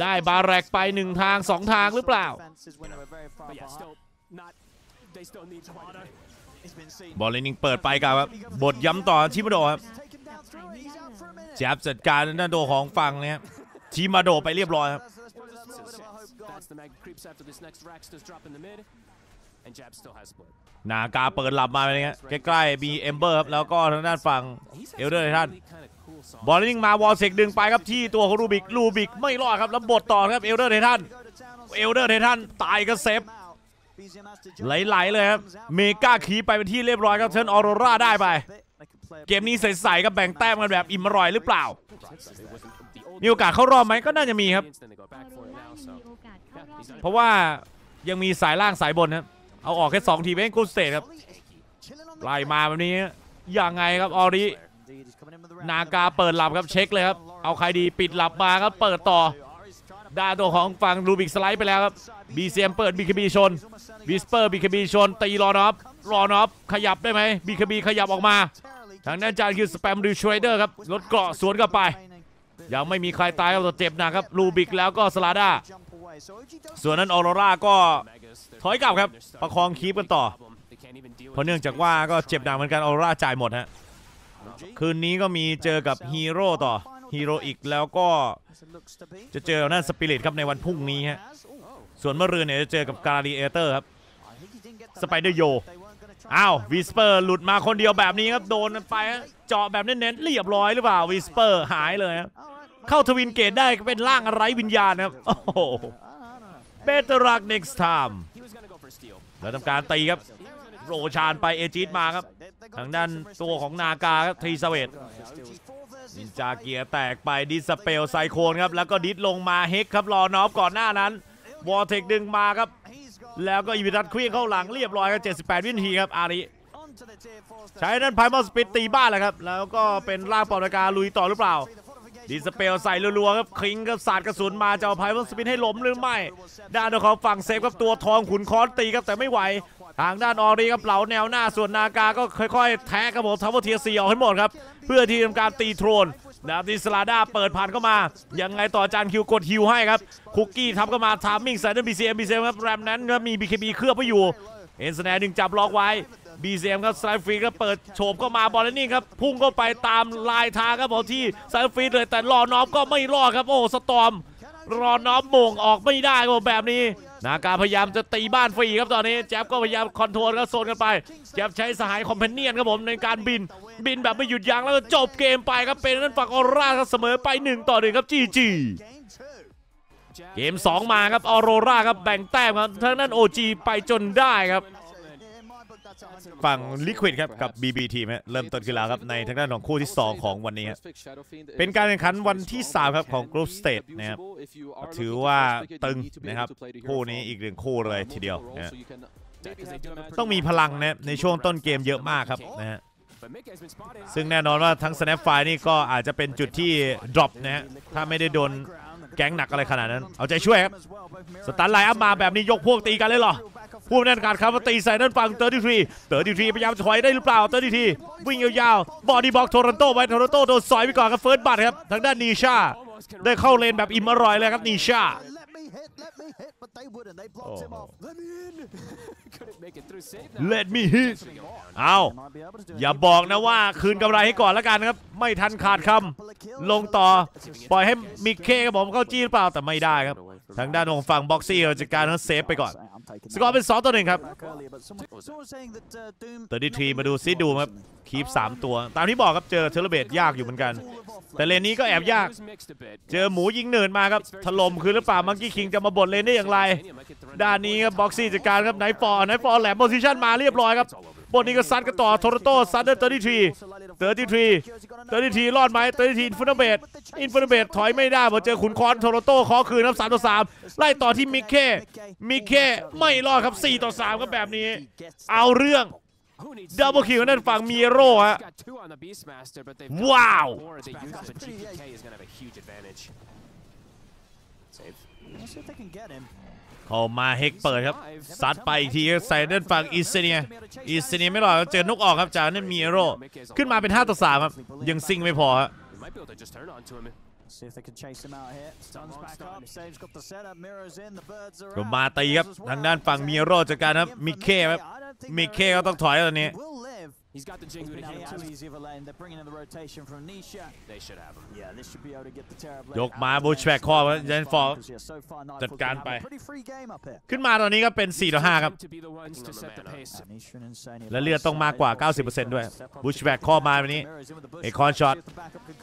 ได้ barrack ไป 1 ทาง 2 ทางหรือเปล่า บอลเลนนิงเปิดไปกับครับบทย้ำต่อชิมาโดครับแจับจัดการด้านโดของฝั่งเนี่ยชิมาโดไปเรียบร้อยครับนากาเปิดหลับมาอะไรเงี้ยใกล้ๆมีเอมเบอร์ครับแล้วก็ทางด้านฝั่งเอลเดอร์ท่านบอลเลนิงมาวอลเซกดึงไปครับที่ตัวของรูบิกรูบิกไม่รอดครับแล้วบทต่อครับเอลเดอร์ททันเอลเดอร์ททันตายก็เซฟ ไหลๆเลยครับ เมกาขีไปเป็นที่เรียบร้อยครับเชิญออโรราได้ไป เกมนี้ใสๆกับแบ่งแต้มกันแบบอิ่มอร่อยหรือเปล่า มีโอกาสเข้ารอบไหมก็น่าจะมีครับ เพราะว่ายังมีสายล่างสายบนครับเอาออกแค่2ทีมเองกูสเตทครับไล่มาแบบนี้ยังไงครับออรินากาเปิดหลับครับเช็คเลยครับ เอาใครดีปิดหลับมาครับเปิดต่อ ด้านตัวของฝั่งรูบิกสไลด์ไปแล้วครับบีเซียมเปิดบีคบีชนวิสเปอร์บีคบีชนตีรอนอฟรอนอฟขยับได้ไหมบีคบีขยับออกมา ทางด้านจานคือสแปมดิวชเดอร์ครับรถเกาะสวนกลับไป ยังไม่มีใครตายครับแต่เจ็บหนักครับรูบิกแล้วก็สลาด้าส่วนนั้นออโรราก็ถอยกลับครับ ประคองคีปกันต่อ เพราะเนื่องจากว่าก็เจ็บหนักเหมือนกันออโรราจ่ายหมดฮะคืนนี้ก็มีเจอกับฮีโร่ต่อ ฮีโร่อีกแล้วก็จะเจอกับนั่นสปิริตครับในวันพรุ่งนี้ฮะส่วนเมื่อรืนเนี่ยจะเจอกับ Gladiators ครับสไปเดอร์โยอ้าววิสเปอร์หลุดมาคนเดียวแบบนี้ครับโดนไปเจาะแบบเน้นๆเรียบร้อยหรือเปล่าวิสเปอร์หายเลยครับเข้า Twin Gate ได้ก็เป็นร่างไร้วิญญาณครับโอ้โห better luck next time แล้วทำการตีครับโรชานไป Aegis มาครับ ทางด้านตัวของนากาครับทรีสเวต นินจาเกียร์แตกไปดิสเปลไซโคนครับ แล้วก็ดิสลงมาเฮกครับรอนอฟก่อนหน้านั้นวอร์เทคดึงมาครับ แล้วก็อีวิทัตเคลี้ยงเข้าหลังเรียบร้อยครับ 78 วินาทีครับอาริใช้นั้นไพมอสปิดตีบ้านแหละครับ แล้วก็เป็นร่างปอบนาการลุยต่อหรือเปล่า ดิสเปลใส่รัวๆครับคิงกับสาดกระสุนมาจะเอาไพมอสปิดให้ล้มหรือไม่ด้านของฝั่งเซฟครับตัวทองขุนคอนตีครับแต่ไม่ไหว ทางด้านออรีครับเหลาแนวหน้าส่วนนากาก็ค่อยๆ แทะครับผมทาวเวอร์เทียซีออกให้หมดครับ เพื่อที่ทำการตีโทรนดาบดิสลาด้าเปิดผ่านเข้ามา ยังไงต่อจานคิวกดฮิวให้ครับ คุกกี้ทับเข้ามาทามมิ่งใส่ด้านบีซีเอ็มบีซีเอ็มครับแรมนั้นครับมีบีเคบีเคลือบไว้อยู่เอ็นสแนดึงจับล็อกไว้บีซีเอ็มครับสไลด์ฟรีก็เปิดโฉบเข้ามาบอลนี่ครับ พุ่งเข้าไปตามลายทางครับผมที่สไลด์ฟรีเลยแต่รอนอฟก็ไม่รอดครับโอ้สตอมรอน้อมมงออกไม่ได้ครับแบบนี้ นาการพยายามจะตีบ้านฟรีครับตอนนี้แจ๊บก็พยายาม control ก็โซนกันไปแจ๊บใช้สหาย companion ครับผมในการบิน บินแบบไม่หยุดยั้งแล้วก็จบเกมไปครับเป็นนั้นฝั่งออร่าครับเสมอไป1ต่อ1ครับ GG เกม 2 มาครับออโรราครับแบ่งแต้มครับทั้งนั้น OG ไปจนได้ครับ ฝั่งลิควิดครับกับ BB ทีมฮะเริ่มต้นขึ้นแล้วครับในทางด้านของคู่ที่ 2 ของวันนี้ครับเป็นการแข่งขันวันที่ 3 ครับของ Group Stage นะครับถือว่าตึงนะครับคู่นี้อีกหนึ่งคู่เลยทีเดียวนะฮะต้องมีพลังนะในช่วงต้นเกมเยอะมากครับนะฮะ But Mick has been spotted. ซึ่งแน่นอนว่าทั้ง snap fire นี่ก็อาจจะเป็นจุดที่ drop นะฮะถ้าไม่ได้โดน gank หนักอะไรขนาดนั้น เอาใจช่วยครับ stun lineup มาแบบนี้ยกพวกตีกันเลยเหรอ ผู้แน่นการครับมาตีใส่ด้านฝั่งเตอร์ดิทรีเตอร์ดิทรีพยายามถอยได้หรือเปล่าเตอร์ดิทรีวิ่งยาวๆ body block โทรอนโตไว้โทรอนโตโดนสอยไปก่อนครับ first blood ครับทางด้านนีชาได้เข้าเลนแบบอิ่มอร่อยเลยครับนีชา Let me hit, let me hit, but they wouldn't. They blocked him Oh. off. Let me in. couldn't make it through safe now. Let me hit เอา Might be able to do it. อย่าบอกนะว่าคืนกำไรให้ก่อนแล้วกันครับ ไม่ทันขาดคำลงต่อ ปล่อยให้มิกเคครับผมเข้าจี้หรือเปล่าแต่ไม่ได้ครับ ทางด้านของฝั่งบ็อกซี่เราจัดการทั้ง save ไปก่อน I'm taking สกอร์เป็น 2 ต่อ1ครับ back earlier, but someone, someone saying that uh, Doom เตอร์ดิทรีมาดูซิดูครับ keep 3ตัว ตามที่บอกครับเจอเทเลเบตยากอยู่เหมือนกัน แต่เลนนี้ก็แอบยาก It was mixed a bit. เจอหมูยิงเนินมาครับถล่มคือหรือเปล่ามังกี้คิงจะมาบดเลนได้อย่างไร ด้านนี้ครับบ็อกซี่จัดการครับไนฟอร์ไนฟอร์แหลม position มาเรียบร้อยครับบนนี้ก็ซัดกันต่อโทรโต้ซัดเดอร์เตอร์ดิทรีเตอร์ดิทรีเตอร์ดิทรีรอดไหมเตอร์ดิทรี Infernal Blade Infernal Blade ถอยไม่ได้พอเจอขุนคอนโทรโต้ขอคืนครับ3ต่อ3ไล่ต่อที่มิกเคมิกเค่ไม่รอดครับ4ต่อ3ครับแบบนี้ เอาเรื่อง Double kill นั่นฝั่งมีโร่ฮะ Got two on the Beastmaster, but they've Wow. got more they use, but GPK is gonna have a huge advantage. Save. Let's see if they can get him. เข้ามาเฮกเปิดครับซัดไปอีกทีครับใส่ด้านฝั่งอิสเนียอิสเนียไม่รอดครับเจอนกออกครับจากนั้นมีโร่ขึ้นมาเป็น5ต่อ3ครับ ยังซิงไม่พอครับ We might be able to just turn on to him. Let's see if they can chase him out here. Stuns back up. Save's got the setup. Mirrors in. The birds are ก็ out. มาตีครับ ทางด้านฝั่งมีโร่จากการครับ มิเคครับ มิเคก็ต้องถอยแล้วตอนนี้ Will live. He's got the It's Jingu to been heal. out too easy of a lane. They're bringing in the rotation from Nisha. They should have him. Yeah, this should be able to get the Terrorblade ยก out มา of the Bushback lane. ข้อไว้ It's ยัน fine, ฟอร์ because, yeah, so far, Nightfall จัดการ can ไป have a pretty free game up here. ขึ้นมาตอนนี้ก็เป็น4ต่อ5ครับ To be the ones to set the pace. And Nisha and Insane และเลือดต้องมากกว่า 90%ด้วย Bushback ข้อมาวันนี้เอกคอนช็อต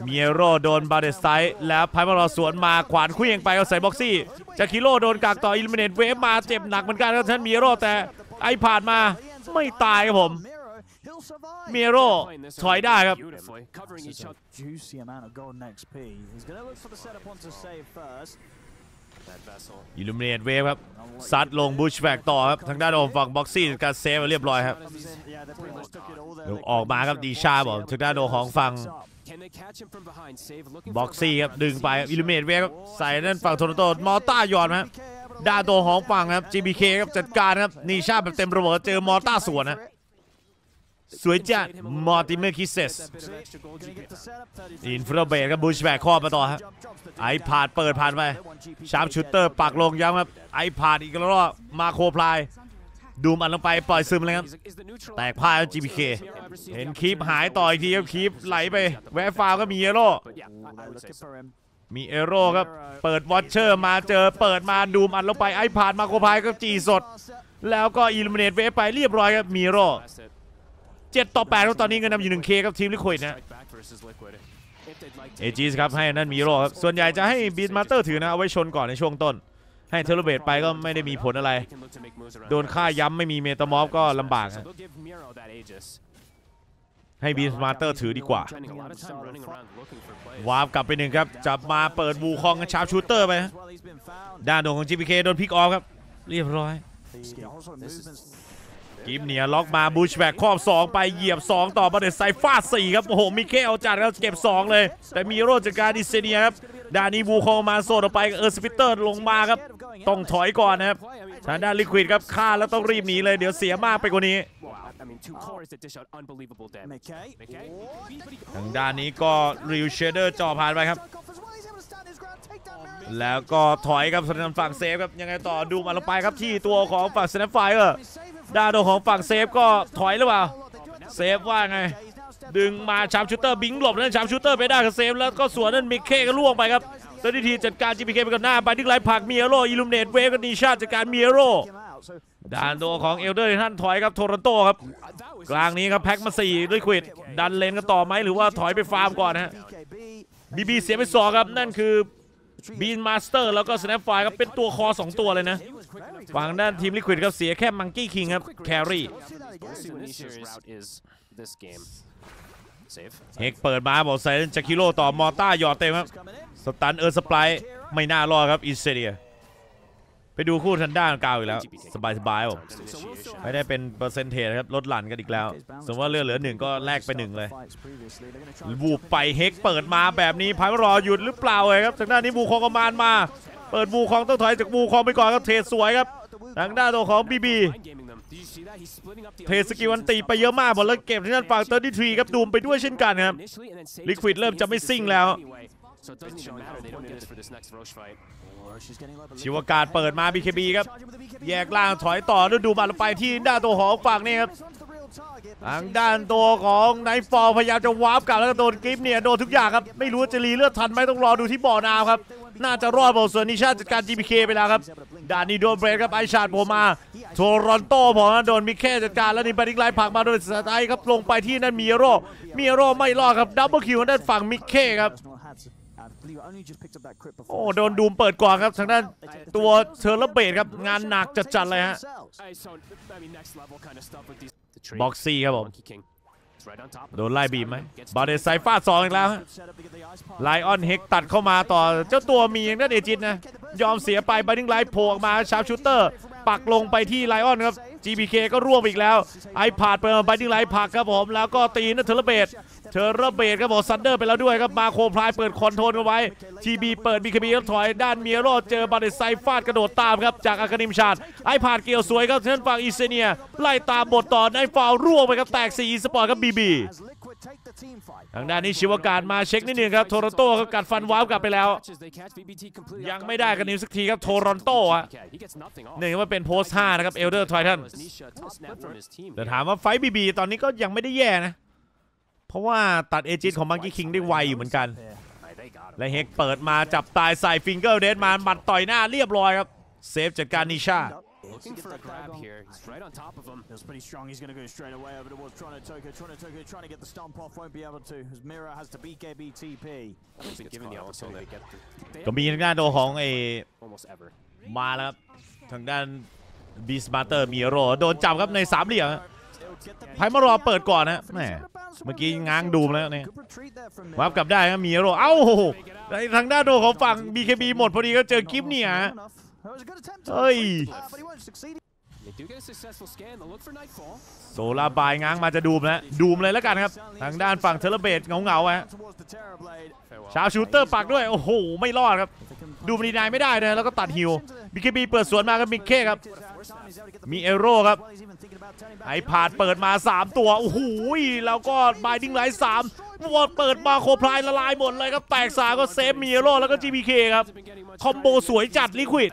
เมียโรโดนบาเดสไซด์แล้วไพมารอสวนมาขวานเคลื่องไปเอาใส่บ็อกซี่จากคิโลโดนกักต่ออิลเมเนตเวฟมาเจ็บหนักเหมือนกันครับท่านเมียโรแต่ไอผ่านมาไม่ตายครับผม เมียโร Playing this ถอยได้ครับ beautifully, covering each other. Juicy amount of golden XP. He's going to look for the setup onto save first. That vessel. อิลูมิเนตเวฟครับ ซัดลงบูชแบกต่อครับ ทางด้านของฝั่งบ็อกซี่การเซฟไว้เรียบร้อยครับ Comes in. Yeah, they pretty much took it all there. เดี๋ยว They ออกมาครับดีชาบอกทางด้านของฝั่ง Can they catch him from behind? Save looking บ็อก for a ซี่ครับ wraparound. ดึงไปอิลูมิเนตเวฟครับ ใส่นั่นฝั่งโทรนโตมอต้าหยอดมาครับด้านตัวของฝั่งครับ GBK ครับจัดการครับนีชาแบบเต็มระเบิดเจอมอต้าสวนนะ สวยจัดมอร์ติเมอร์คิเซสอินฟราเบดครับบูชแบกข้อมาต่อครับไอพาดเปิดผ่านไปชาร์ปชูเตอร์ปักลงย้ำครับไอพาดอีกแล้วมาโคพลายดูมันลงไปปล่อยซึมเลยครับ แตกพ่ายครับ GBK เห็นคลิปหายต่ออีกทีครับคลิปไหลไป แวะฟาวก็มีเอโร่มีเอโร่ครับ เปิดวอชเชอร์มาเจอเปิดมาดูมันลงไปไอพาดมาโคพลายก็จีสด แล้วก็อิลเมเนตเวฟไปเรียบร้อยครับมีโร่ 7 ต่อ8ครับตอนนี้เงินนำอยู่ 1K ครับทีมลิควิดนะเอจีสครับให้นั่นมีโรครับ ส่วนใหญ่จะให้บีนมาสเตอร์ถือนะ เอาไว้ชนก่อนในช่วงต้น ให้เทเลเบตไปก็ไม่ได้มีผลอะไร โดนฆ่าย้ำไม่มีเมตามอฟก็ลำบากให้บีนมาสเตอร์ถือดีกว่าวาร์ปกลับไปหนึ่งครับ จับมาเปิดบูคองกันชาร์ปชูเตอร์ไปด้านโดนของ GPK โดนพิกออฟครับ เรียบร้อย กิฟเนียล็อกมาบูชแบกครอบ 2 ไปเหยียบ 2 ต่อมาเดสไซฟาด4ครับ โอ้โห มิเคลจัดครับเก็บ 2 เลย แต่มีโรจัดการดิเซเนียครับด้านนี้บูคองมาโซนออกไปเออร์สปิเตอร์ลงมาครับ ต้องถอยก่อนนะครับทางด้านลิควิดครับฆ่าแล้วต้องรีบหนีเลยเดี๋ยวเสียมากไปกว่านี้ทางด้านนี้ก็ริวเชเดอร์จ่อผ่านไปครับแล้วก็ถอยครับทางด้านฝั่งเซฟครับยังไงต่อดูมาลงไปครับที่ตัวของฝั่งสแนไฟเออร์ ดานตัวของฝั่งเซฟก็ถอยหรือเปล่า เซฟว่าไง ดึงมาชาร์ชูเตอร์บิงหลบนั่นชาร์ชูเตอร์ไปได้กับเซฟแล้วก็สวนนั่นมิกเคก็ล่วงไปครับเจ้าหน้าที่จัดการ GPK ไปก่อนหน้าไปดึงไล่ผักเมียโรอิลูมเนตเวฟกับนีชาจัดการเมียโรดานตัวของเอลเดอร์ท่านถอยครับโทรอนโตครับ กลางนี้ครับแพ็กมา4ด้วยควิด ดันเลนกันต่อไหมหรือว่าถอยไปฟาร์มก่อนนะฮะบีบีเสียไปสองครับนั่นคือ บีนมาสเตอร์แล้วก็สแนปไฟครับเป็นตัวคอ 2 ตัวเลยนะฝั่งด้านทีมลิควิดครับเสียแค่มังกี้คิงครับแครี่ We'll see what Nisha's route is this game. Save. เฮกเปิดมาบอกใส่จากคิโลต่อมอต้าหยอดเต็มครับ coming in. สตันเออร์สปายไม่น่ารอดครับอินเซเดีย ไปดูคู่ทันด้านกาวอีกแล้ว สบายสบายๆผม Times initiation. ไม่ได้เป็นเปอร์เซนเทจครับลดหลั่นกันอีกแล้ว สมมติว่าเลือดเหลือหนึ่งก็แลกไปหนึ่งเลย Fights previously. They're gonna try and บูไปเฮกเปิดมาแบบนี้พายรอหยุดหรือเปล่าเลยครับทางด้านนี้บูคองกมานมา เปิดบูคองต้องถอยจากบูคองไปก่อนครับเทรดสวยครับทางด้านตัวของบีบี Mind gaming them. Do you see that? He's splitting up the เทรดสกิลวันตีไปเยอะมากหมดแล้วเก็บที่ด้านฝั่ง33ครับดูมไปด้วยเช่นกันครับ initially and then Sage Liquid just เริ่มจะไม่ gets the ซิ่ง save แล้ว anyway. So it doesn't even matter. They don't get it for this next Roche fight. Oh, she's getting low, but ชิวการเปิดมา BKB ครับ charging with the BKB. แยกล่างถอยต่อแล้วดูมาลงไปที่ด้านตัวของฝั่งนี่ครับ This one's the real target, but ทาง she's ด้านตัวของไนท์ฟอลพยายามจะวาร์ปกลับแล้วก็โดนกิฟเนี่ยโดนทุกอย่างครับ ไม่รู้ว่าจะรีเลือดทันไหมต้องรอดูที่บ่อน้ำครับ น่าจะรอดบอลส่วนนิชาจัดการ GPK ไปแล้วครับด้านนี้โดนเบรกครับไอชาดโผล่มาโทรอนโตผมโดนมิเคจัดการแล้วนี่บันดิกไลน์ผลักมาโดยสไตล์ครับลงไปที่นั่นมีโร่มีโร่ไม่รอดครับดับเบิลคิวด้านฝั่งมิเคครับ โอ้ the โดน fight. ดูมเปิดก่อนครับทางด้านตัวเทอร์เลเบตครับงานหนักจัดๆเลยฮะ Themselves. I so I mean next level kind of stuff with these. The trade. บ็อกซี่ครับผม Monkey King. It's right on top. of โด them. นไล่บีบไหม Gets บาเดสไซฟาดสองอีกแล้วฮะ Good setup to get the ice pass. ไลออนเฮกตัดเข้ามาต่อ เจ้าตัวมีอย่างนั้นเอจิตนะ ยอมเสียไปบันดิงไลท์โผล่ออกมาชาร์ปชูเตอร์ ปักลงไปที่ไลออนครับ GBK ก็ร่วมอีกแล้ว ไอพาดไปบันดิงไลท์ผลักครับผม แล้วก็ตีนะเทอร์เบต เทอร์เบตครับผมซันเดอร์ไปแล้วด้วยครับมาโคพลายเปิดคอนโทรลเอาไว้ GB เปิด BKB ครับถอยด้านเมียโรเจอบาเดสไซฟาดกระโดดตามครับจากอาคานิมชาดไอพาดเกี่ยวสวยครับเช่นฝั่งอีเซเนีย ไล่ตามบทต่อในฟาวร่วงไปครับแตก4สปอร์ตครับ BB As Liquid take the team fight. ทางด้านนี้ชิวการมาเช็คนิดนึงครับโทรอนโตครับกัดฟันว้าวกลับไปแล้ว ยังไม่ได้กันนิ้วสักทีครับโทรอนโตฮะเนื่องจากว่าเป็นโพสต์5นะครับเอลเดอร์ทอยทันแต่ถามว่าไฟบีบีตอนนี้ก็ยังไม่ได้แย่นะ เพราะว่าตัดเอจิตของมังกี้คิงได้ไวอยู่เหมือนกัน และเฮกเปิดมาจับตายใส่ฟิงเกอร์เดดมาหมัดต่อยหน้าเรียบร้อยครับ เซฟจัดการนิชา Looking for a grab here. He's right on top of him. Feels pretty strong. He's going to go straight away over towards Toronto Toko. Toronto Toko trying to get the stomp off. Won't be able to as Mira has to BKB TP. He's been given the opportunity to get through. They ก็มีทางด้านตัวของไอ้ almost ever. มาแล้วครับทางด้านบีสมาร์เตอร์มีโรโดนจับครับในสามเหลี่ยมฮะ ไพ่มารอเปิดก่อนนะแหมเมื่อกี้ง้างดูมแล้วเนี่ยวับกลับได้ครับมีโรเอ้าในทางด้านตัวของฝั่ง BKB หมดพอดีก็เจอกิฟเนี่ยฮะ Enough. That was a good attempt. Oi. Uh, but he won't succeed. They do get a successful scan. They'll look for Nightfall. โซลาบายง้างมาจะดูมแล้วดูมเลยแล้วกันครับ ทางด้านฝั่งเทเลเบตเงาๆฮะชาวชูเตอร์ปักด้วย โอ้โห ไม่รอดครับ ดูมดีนายไม่ได้นะแล้วก็ตัดฮิว BKB เปิดสวนมากับมิกเคครับ มีเอโร่ครับ ไอพาดเปิดมา 3 ตัว โอ้โหแล้วก็บายดิ้งไลท์สามวอดเปิดมาโคพลายละลายหมดเลยครับ แตกสามก็เซฟมีเอโร่แล้วก็ GBK ครับ คอมโบสวยจัดลิควิด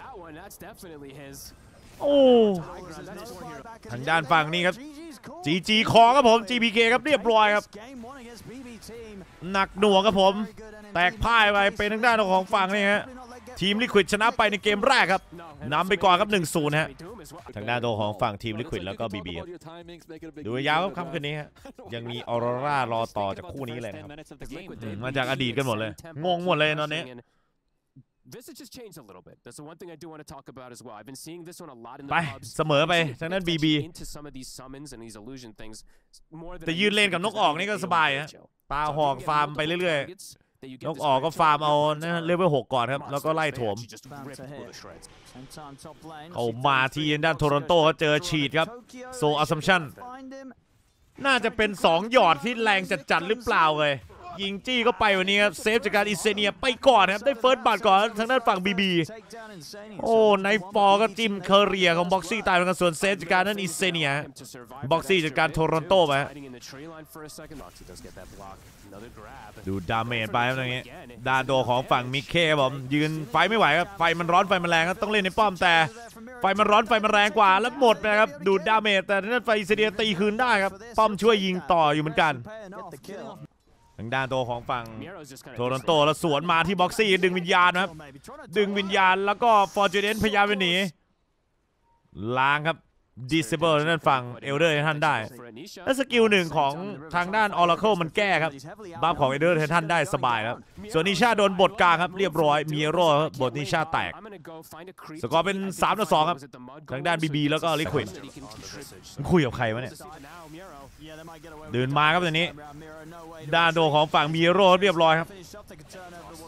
โอ้ทางด้านฝั่งนี้ครับ GG คอครับผม GBK ครับเรียบร้อยครับ หนักหน่วงครับผม แตกพ่ายไปเป็นทางด้านของฝั่งนี่ฮะ ทีมลิควิดชนะไปในเกมแรกครับ No, นำไปก่อนครับ 1-0 ฮะ They do him as well. ทางด้านตัวของฝั่งทีมลิควิดแล้วก็ BB ครับดูยาวครับค่ำคืนนี้ฮะ ยังมีออโรรารอต่อจากคู่นี้เลยนะครับ Liquid อืม Day มาจากอดีตกันหมดเลย tempo งงหมดเลยตอนนี้ and Visage has changed a little bit. That's the one thing I do want to talk about as well. I've been seeing this one a lot in the ไป pubs. เสมอไป Seeing ทางด้าน attention BB into some of these summons and these illusion things more than แต่ I ยืน used เล to นกับนก because อ I อก think นี่ก็ they สบาย don't ฮะ get chill. ตา So if ห you อก get ฟาร์ม multiple ไปเรื่อย targets that you ๆ get นก this ออกก็ very ฟาร์มเอา triple นะ target, เลเวลหกก่อนครับ แล้วก็ไล่โถม you just rip people to shreds. เขามาที่ด้านโทรอนโตเขาเจอฉีดครับ โซอัสซัมชันน่าจะเป็น 2 หยอดที่แรงจัดๆหรือเปล่าเลย ยิงจี้ก็ไปวันนี้ครับเซฟจากการอิเซเนียไปก่อนครับได้เฟิร์สบัตก่อนทางด้านฝั่งบีบีโอ้ในฟอร์ก็จิ้มเคอเรียของบ็อกซี่ตายเหมือนกันส่วนเซฟจากการนั้นอิเซเนีย Him to survive for Boxy that จัดการโทรอนโตไปดูดาเมจไปครับตรงนี้ด้านตัวของฝั่งมิกเคผมยืนไฟไม่ไหวครับไฟมันร้อนไฟมันแรงครับต้องเล่นในป้อมแต่ไฟมันร้อนไฟมันแรงกว่าแล้วหมดนะครับดูดาเมจแต่ทางด้านไฟอิเซเนียตีคืนได้ครับป้อมช่วยยิงต่ออยู่เหมือนกัน ทางด้านตัวของฝั่ง Miro's just kinda โทรอนโตแล้วสวนมาที่บ็อกซี่ดึงวิญญาณนะครับ ดึงวิญญาณแล้วก็ฟอร์จูเนนพยายามจะหนีล้างครับดิสเบิลนั่นฝั่งเอลเดอร์ให้ท่านได้ for Anisha. และสกิลหนึ่งของทางด้านออร์เคิลมันแก้ครับบัฟของเอลเดอร์ให้ท่านได้สบายครับ ส่วนนิชาโดนบทกลางครับ เรียบร้อยมีโร่ครับบทนิชาแตก I'm gonna go find a creep. สกอร์เป็น3ต่อ2ครับ Was it the mud ทางด้าน goals or BB แล้วก็ just Liquid that he can contribute? มันคุยกับใครวะเนี่ย Just even now, Miro. เดินมาครับตอนนี้ ด้านตัวของฝั่งมีโร่เรียบร้อยครับ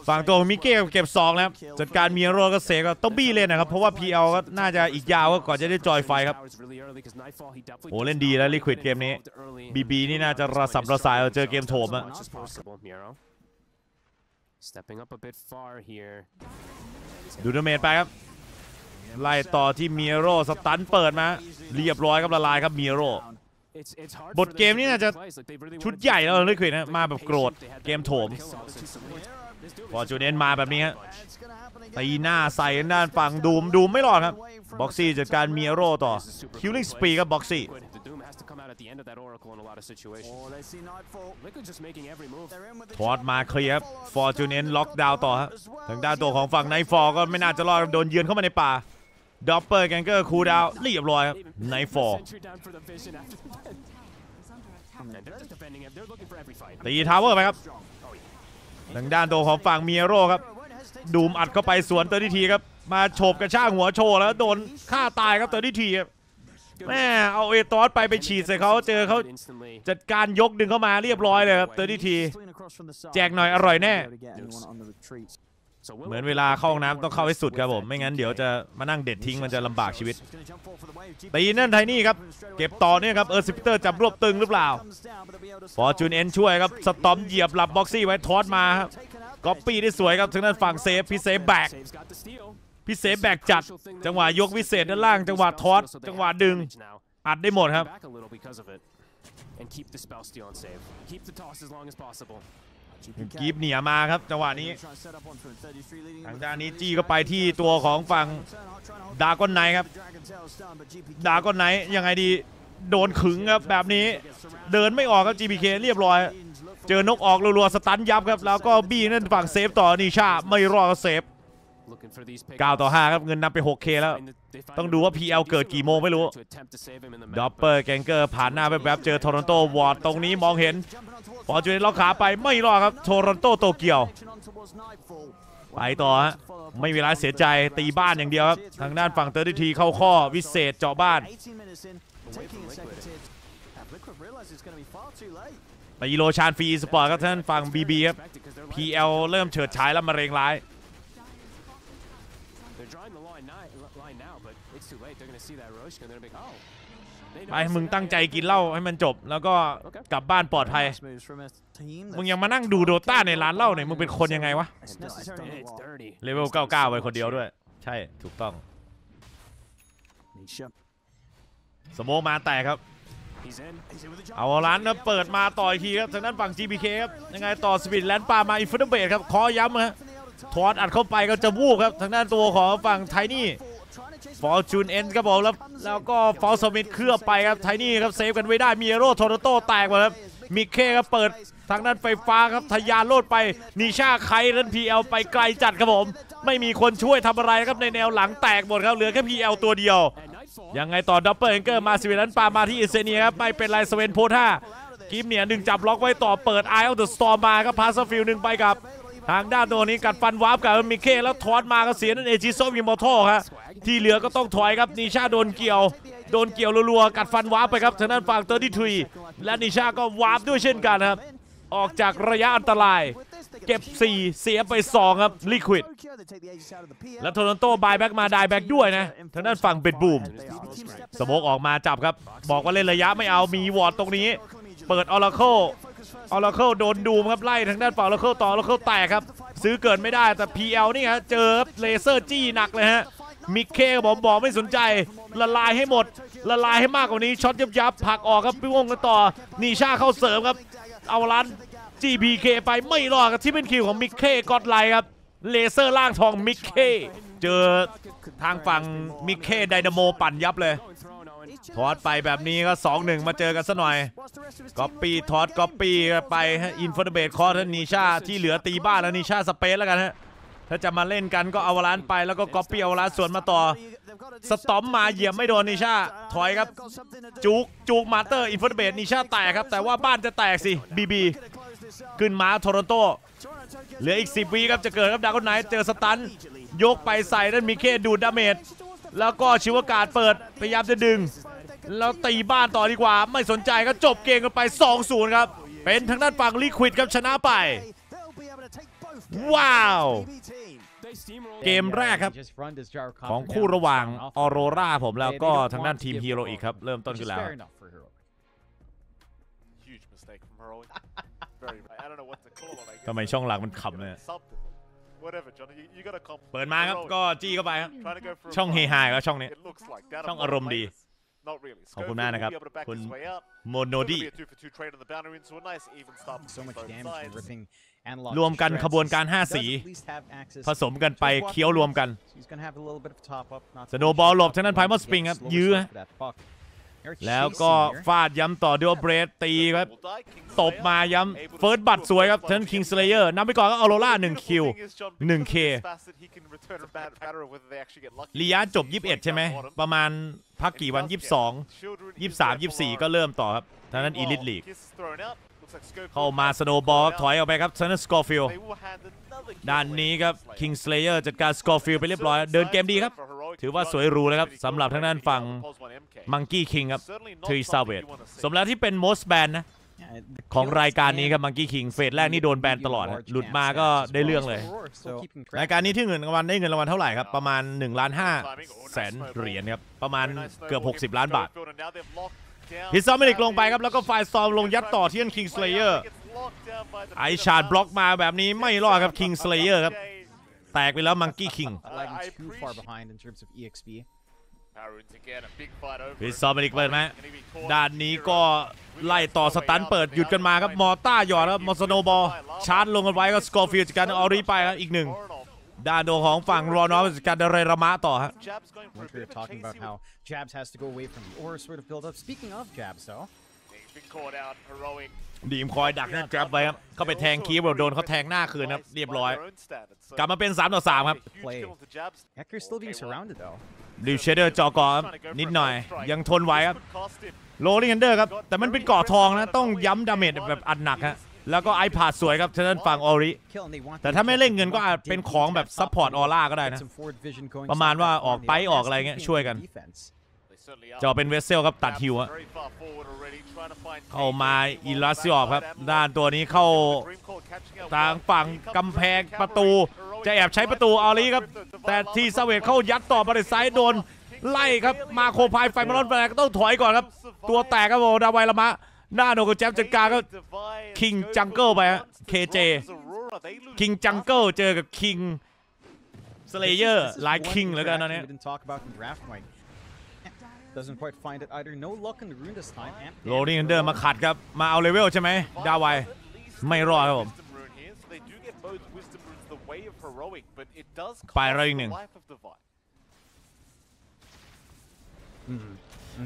ฝั่งตัวของมิเก้เก็บ2แล้วครับจัดการมีโร่ก็เซฟก็ต้องบี้เล่นนะครับ เพราะว่า PL ก็น่าจะอีกยาวก็ก่อนจะได้จอยไฟครับ Powers really early 'cause Nightfall, he definitely โอ้เล่นดีแล้ว Liquid เกมนี้ involved early in BB นี่น่าจะระสับระสายเอาเจอเกมโถมอะ as much as possible, Miro. Stepping up a bit far here. ดูดาเมจไปครับไล่ต่อที่มีโร่สตันเปิดมา เรียบร้อยครับละลายครับมีโร่ It's- it's hard บท for them เกมนี้ to น่าจะ make plays. Like, they really ชุด wanted ใหญ่ to แล้วลิควิดนะมาแบบโกรธ They had เกม that โถม kill on the two ฟอร์จูเนนมาแบบนี้ฮะตีหน้าใส่ด้านฝั่งดูมดูมไม่รอดครับบ็อกซี่จัดการมีโร่ต่อคิลลิ่งสปีครับบ็อกซี่ Liquid. The Doom has to come out at the end of that Oracle in a lot of situations. Liquid just making every move. ทอดมาเคลียร์ครับฟอร์จูเนนล็อกดาวน์ต่อครับทางด้านตัวของฝั่งไนฟอร์ก็ไม่น่าจะรอดครับโดนเยือนเข้ามาในป่า ดอปเปอร์แกงเกอร์คูลดาวน์เรียบร้อยครับ Even ไน put ฟอร์ sentry down for the vision after that. Is under attack. And they're just defending him. They're looking for every fight. ตีทาวเวอร์ไปครับทางด้านตัวของฝั่งมีโร่ครับ ดูมอัดเข้าไปสวนเตอร์ดิทีครับ มาโฉบกระชากหัวโชว์แล้วโดนฆ่าตายครับเตอร์ดิทีครับแม่เอาเอตอสไปไปฉีดใส่เขาเจอเขา instantly. จัดการยกดึงเข้ามาเรียบร้อยเลยครับเตอร์ดิที แจกหน่อยอร่อยแน่ So เหมือนเวลาเข้าห้องน้ำต้องเข้าให้สุดครับผมไม่งั้นเดี๋ยวจะมานั่งเด็ดทิ้งมันจะลำบากชีวิตตีนั่นไทนี่ครับเก็บต่อเนี่ยครับเออร์ซิปเตอร์จับรวบตึงหรือเปล่าฟอร์จูนเอ็นช่วยครับสตอมเหยียบหลับบ็อกซี่ไว้ทอดมาครับก๊อปปี้ได้สวยครับทางด้านฝั่งเซฟพี่เซฟแบก Save's got the steal. พี่เซฟแบกจัด จังหวะยกวิเศษด้านล่างจังหวะทอดจังหวะดึงอัดได้หมดครับ Back a little because of it. and keep the spell steal and save. Keep the toss as long as possible. กีบเหนียมาครับจังหวะนี้ Try and set up onto him. 33 leading ทาง with ด้านนี้ four จี้ก็ไปที่ตัวของฝั่งดากอนไนท์ครับ Dragon Tail stun, but GPK ดากอนไนท์ยังไงดีโดนขึงครับแบบนี้เดินไม่ออกครับ GPK เรียบร้อย เจอนกออกรัวๆสตันยับครับ แล้วก็บี้นั่นฝั่งเซฟต่อนิชาไม่รอดก็เซฟ Looking for these 9 ต่อ 5 ครับ เงินนำไป 6K แล้ว ต้องดูว่า PL เกิดกี่โมงไม่รู้ดอปเปอร์แกงเกอร์ผ่านหน้าแวบๆเจอโทรอนโตวอร์ดตรงนี้มองเห็นฟอร์จูเนตล็อกขาไปไม่รอดครับโทรอนโตโตเกียวไปต่อฮะไม่มีเวลาเสียใจตีบ้านอย่างเดียวครับ ทางด้านฝั่ง33เข้าข้อวิเศษเจาะบ้าน18 minutes in, taking a second tier. Have Liquid realized it's going to be far too late. ตี Roshan ฟรีสปอร์ตครับท่านฝั่ง BB ครับ PL เริ่มเฉิดฉายแล้วมาเรงร้าย ไปมึงตั้งใจกินเหล้าให้มันจบ แล้วก็กลับบ้านปลอดภัย มึงยังมานั่งดูโดต้าในร้านเหล้าเนี่ยมึงเป็นคนยังไงวะ เลเวล99ไปคนเดียวด้วย ใช่ถูกต้องสโมกมาแตกครับ เอาร้านนะเปิดมาต่อยทีครับทางด้านฝั่ง GBK ครับยังไงต่อสปิดแลนด์ปามาอินฟินิเบตครับขอย้ำฮะทอดอัดเข้าไปก็จะวูบครับทางด้านตัวของฝั่งไทนี่ ฟอร์จูนเอ็นครับผมแล้วแล้วก็ฟอลสมิธเคลือบไปครับไทนี่ครับเซฟกันไว้ได้มีโร่โทโรโต้แตกหมดครับมิเคครับเปิดทางด้านไฟฟ้าครับทะยานโลดไปนิชาไคเล่นพีเอลไปไกลจัดครับผม ไม่มีคนช่วยทำอะไรครับในแนวหลังแตกหมดครับเหลือแค่พีเอลตัวเดียว ยังไงต่อดับเบิลเอนเกอร์มาสิวิลันปามาที่อิเซเนียครับไม่เป็นไรสเวนโพท่ากิมเนี่ยดึงจับล็อกไว้ต่อเปิดไอออฟเดอะสตอร์มาครับพาสฟิลหนึ่งไปกับ ทางด้านตัวนี้กัดฟันวาร์ปกับมิเคแล้วทอดมาก็เสียนั่นเอจิโซวิมอโตครับที่เหลือก็ต้องถอยครับนิชาโดนเกี่ยว โดนเกี่ยวรัวๆกัดฟันวาร์ปไปครับทางด้านฝั่งเตอร์ดิทรีและนิชาก็วาร์ปด้วยเช่นกันครับ ออกจากระยะอันตราย เก็บ 4 เสียไป 2 ครับลิควิดและโทรอนโต buyback มาได้ back ด้วยนะทางด้านฝั่ง BetBoom smoke ออกมาจับครับ บอกว่าเล่นระยะไม่เอามีวอร์ดตรงนี้ เปิด Oracle Oracle โดน Doom ครับไล่ทางด้านฝั่ง Oracle ต่อ Oracle แตกครับซื้อเกิดไม่ได้แต่ PL นี่ครับเจอเลเซอร์จี้หนักเลยฮะมิกเคบอกบอกไม่สนใจ ละลายให้หมด ละลายให้มากกว่านี้ช็อตยับยับผลักออกครับพี่วงกันต่อนีชาเข้าเสริมครับ เอาลัน GPK ไปไม่รอดกับที่เป็นคิวของมิกเคกอดไลท์ครับเลเซอร์ล่างทองมิกเคเจอทางฝั่งมิกเคไดนาโมปั่นยับเลย ทอดไปแบบนี้ก็ 2-1 มาเจอกันซะหน่อยก๊อปปี้ทอดก๊อปปี้ไปฮะอินฟอร์เบตคอร์ทนิชาที่เหลือตีบ้านแล้วนิชาสเปซแล้วกันฮะถ้าจะมาเล่นกันก็เอาวลานไปแล้วก็ก๊อปปี้เอาวลานสวนมาต่อ สตอมมาเหยียบไม่โดนนิชาถอยครับ จุกจุกมาเตอร์อินฟอร์เบตนิชาแตกครับ แต่ว่าบ้านจะแตกสิบีบีขึ้นมาโทรอนโตเหลืออีก 10วิครับจะเกิดครับดากอนไหนเจอสตันยกไปใส่นั่นมีเคดูดดาเมจแล้วก็ชิวากาศเปิดพยายามจะดึง แล้วตีบ้านต่อดีกว่า ไม่สนใจก็จบเกมกันไป 2-0 ครับ เป็นทางด้านฝั่งลิควิดครับชนะไป ว้าว They steamrolled. เกมแรกครับ Just run this jar ของคู่ระหว่างออโรราผมแล้วก็ทางด้านทีมฮีโร่อีกครับ เริ่มต้นขึ้นแล้ว Fair enough for Hero. Huge mistake from Heroic. Very. I don't know what to call it. I guess. ทำไมช่องหลังมันขำเลย Something. Whatever, Johnny. You, you got to compliment. เปิดมาครับ Heroic. ก็จี้เข้าไปครับ Trying to go for a ช่องเฮ fight. ฮาก็ช่องนี้ It looks like that. ช่อง I'm อา not รมณ์ดี famous. Not really. ขอบคุณ Schofield มาก will นะครับ be able to back คุณ his way up. โมโน Still ดี gonna be a two for two trade on the boundary into a nice even start So between much both damage and sides. ripping analog รวมกัน to shreds. ขบวนการ He 5 does สี at least have access ผสมกันไป to เคี้ยวรวมกัน weapons. He's gonna have a little bit of a top up, not to Snowball mention หลบ the ทางด้าน top ไพมอส one ปริง gets ครับ slower ยื้อ start for that puck. They're แล้วก็ chasing here. ฟาดย้ำต่อด้วยเบรดตีครับ Will die. Kingslayer ตบมาย้ำเฟิร์สบัตรสวยครับเทนคิงสเลเยอร์นำไปก่อนก็ออโรรา1คิว 1K ริยาดจบ 21 ใช่ไหม ประมาณพักกี่วัน 22 23 24 ก็เริ่มต่อครับทางนั้น Elite League เข้ามา Snowball ถอยออกไปครับเซน Skywrath ด้านนี้ครับ Kingslayer จัดการ Skywrath ไปเรียบร้อย เดินเกมดีครับ ถือว่าสวยหรูเลยครับสำหรับทางด้านฝั่ง Monkey King ครับทรีซาเวตสมแล้วที่เป็น most ban นะของรายการนี้ครับ Monkey King phase แรกนี่โดนแบนตลอด หลุดมาก็ได้เรื่องเลย รายการนี้ที่เงินรางวัลได้เงินรางวัลเท่าไหร่ครับ ประมาณ1ล้าน5แสนเหรียญครับ ประมาณเกือบ 60 ล้านบาทฮิสซอมินิกลงไปครับ แล้วก็ไฟสตอมลงยัดต่อที่นั่นคิงสเลเยอร์ไอชาร์ดบล็อกมาแบบนี้ไม่รอดครับคิงสเลเยอร์ครับ แตกไปแล้วมังกี้คิง lagging too far behind in terms of E EXP. Maroons again, a big fight over พิ it. ซอมเมริกเปิดไหม Gonna be caught ด้านนี้ก็ไล่ต่อสตันเปิดหยุดกันมาครับ มอต้าหยอดครับมอสโนบอลชาร์จลงกันไว้ก็สกอร์ฟิลจากการออรีไปครับอีกหนึ่ง Voronov. ด้านโดของฝั่งรอนอฟจากการเรรามะต่อฮะ Jab's going for a Once we bit were of a talking about chasey how Jabs has to go away from the aura sort of build up. Speaking of Jabs, though, He's been caught out, heroic. ดีมคอยดักหน้าแกร็บไว้ครับ เข้าไปแทงคีบโดนเขาแทงหน้าคืนครับ เรียบร้อย กลับมาเป็น 3 ต่อ 3 ครับ Play. Hector's still being surrounded, though. ดิวเชเดอร์จอกอครับนิดหน่อย ยังทนไหวครับ โรลลิงแอนเดอร์ครับ แต่มันเป็นเกาะทองนะ ต้องย้ำดาเมจแบบอัดหนักฮะแล้วก็ไอพาดสวยครับทางด้านฝั่งออริ Kill, and they want แต่ the ถ้าไม่เล่นเงินก็ objective. อาจเป็นของแบบซัพพอร์ตออร่าก็ได้ Get นะ some forward vision going ประมาณว่า south ออก on the ไปออก offense, อะไรเงี้ย keeping ช่วยกัน defense. จะเอาเป็นเวสเซลครับตัดฮิวฮะ เข้ามาอิลาซิออฟครับ ด้านตัวนี้เข้าทางฝั่งกำแพงประตู จะแอบใช้ประตูออริครับ แต่ทีเสเวตเข้ายัดต่อบริไซด์โดน ไล่ครับมาโคพายไฟมาลอนแฟก็ต้องถอยก่อนครับ ตัวแตกครับโอ้ดาวไวละมะ หน้าโนกับแจมจัดการก็ King Jungle ไปฮะ KJ King Jungle เจอกับ King Slayer This is หลาย one King แล้วกันตอนนี้ Doesn't quite find it either. No luck in the rune this time. and- โรนี่อันเดอร์มาขัดครับ มาเอาเลเวลใช่ไหมดาวไวไม่รอดครับผม ไปแล้วอีกหนึ่ง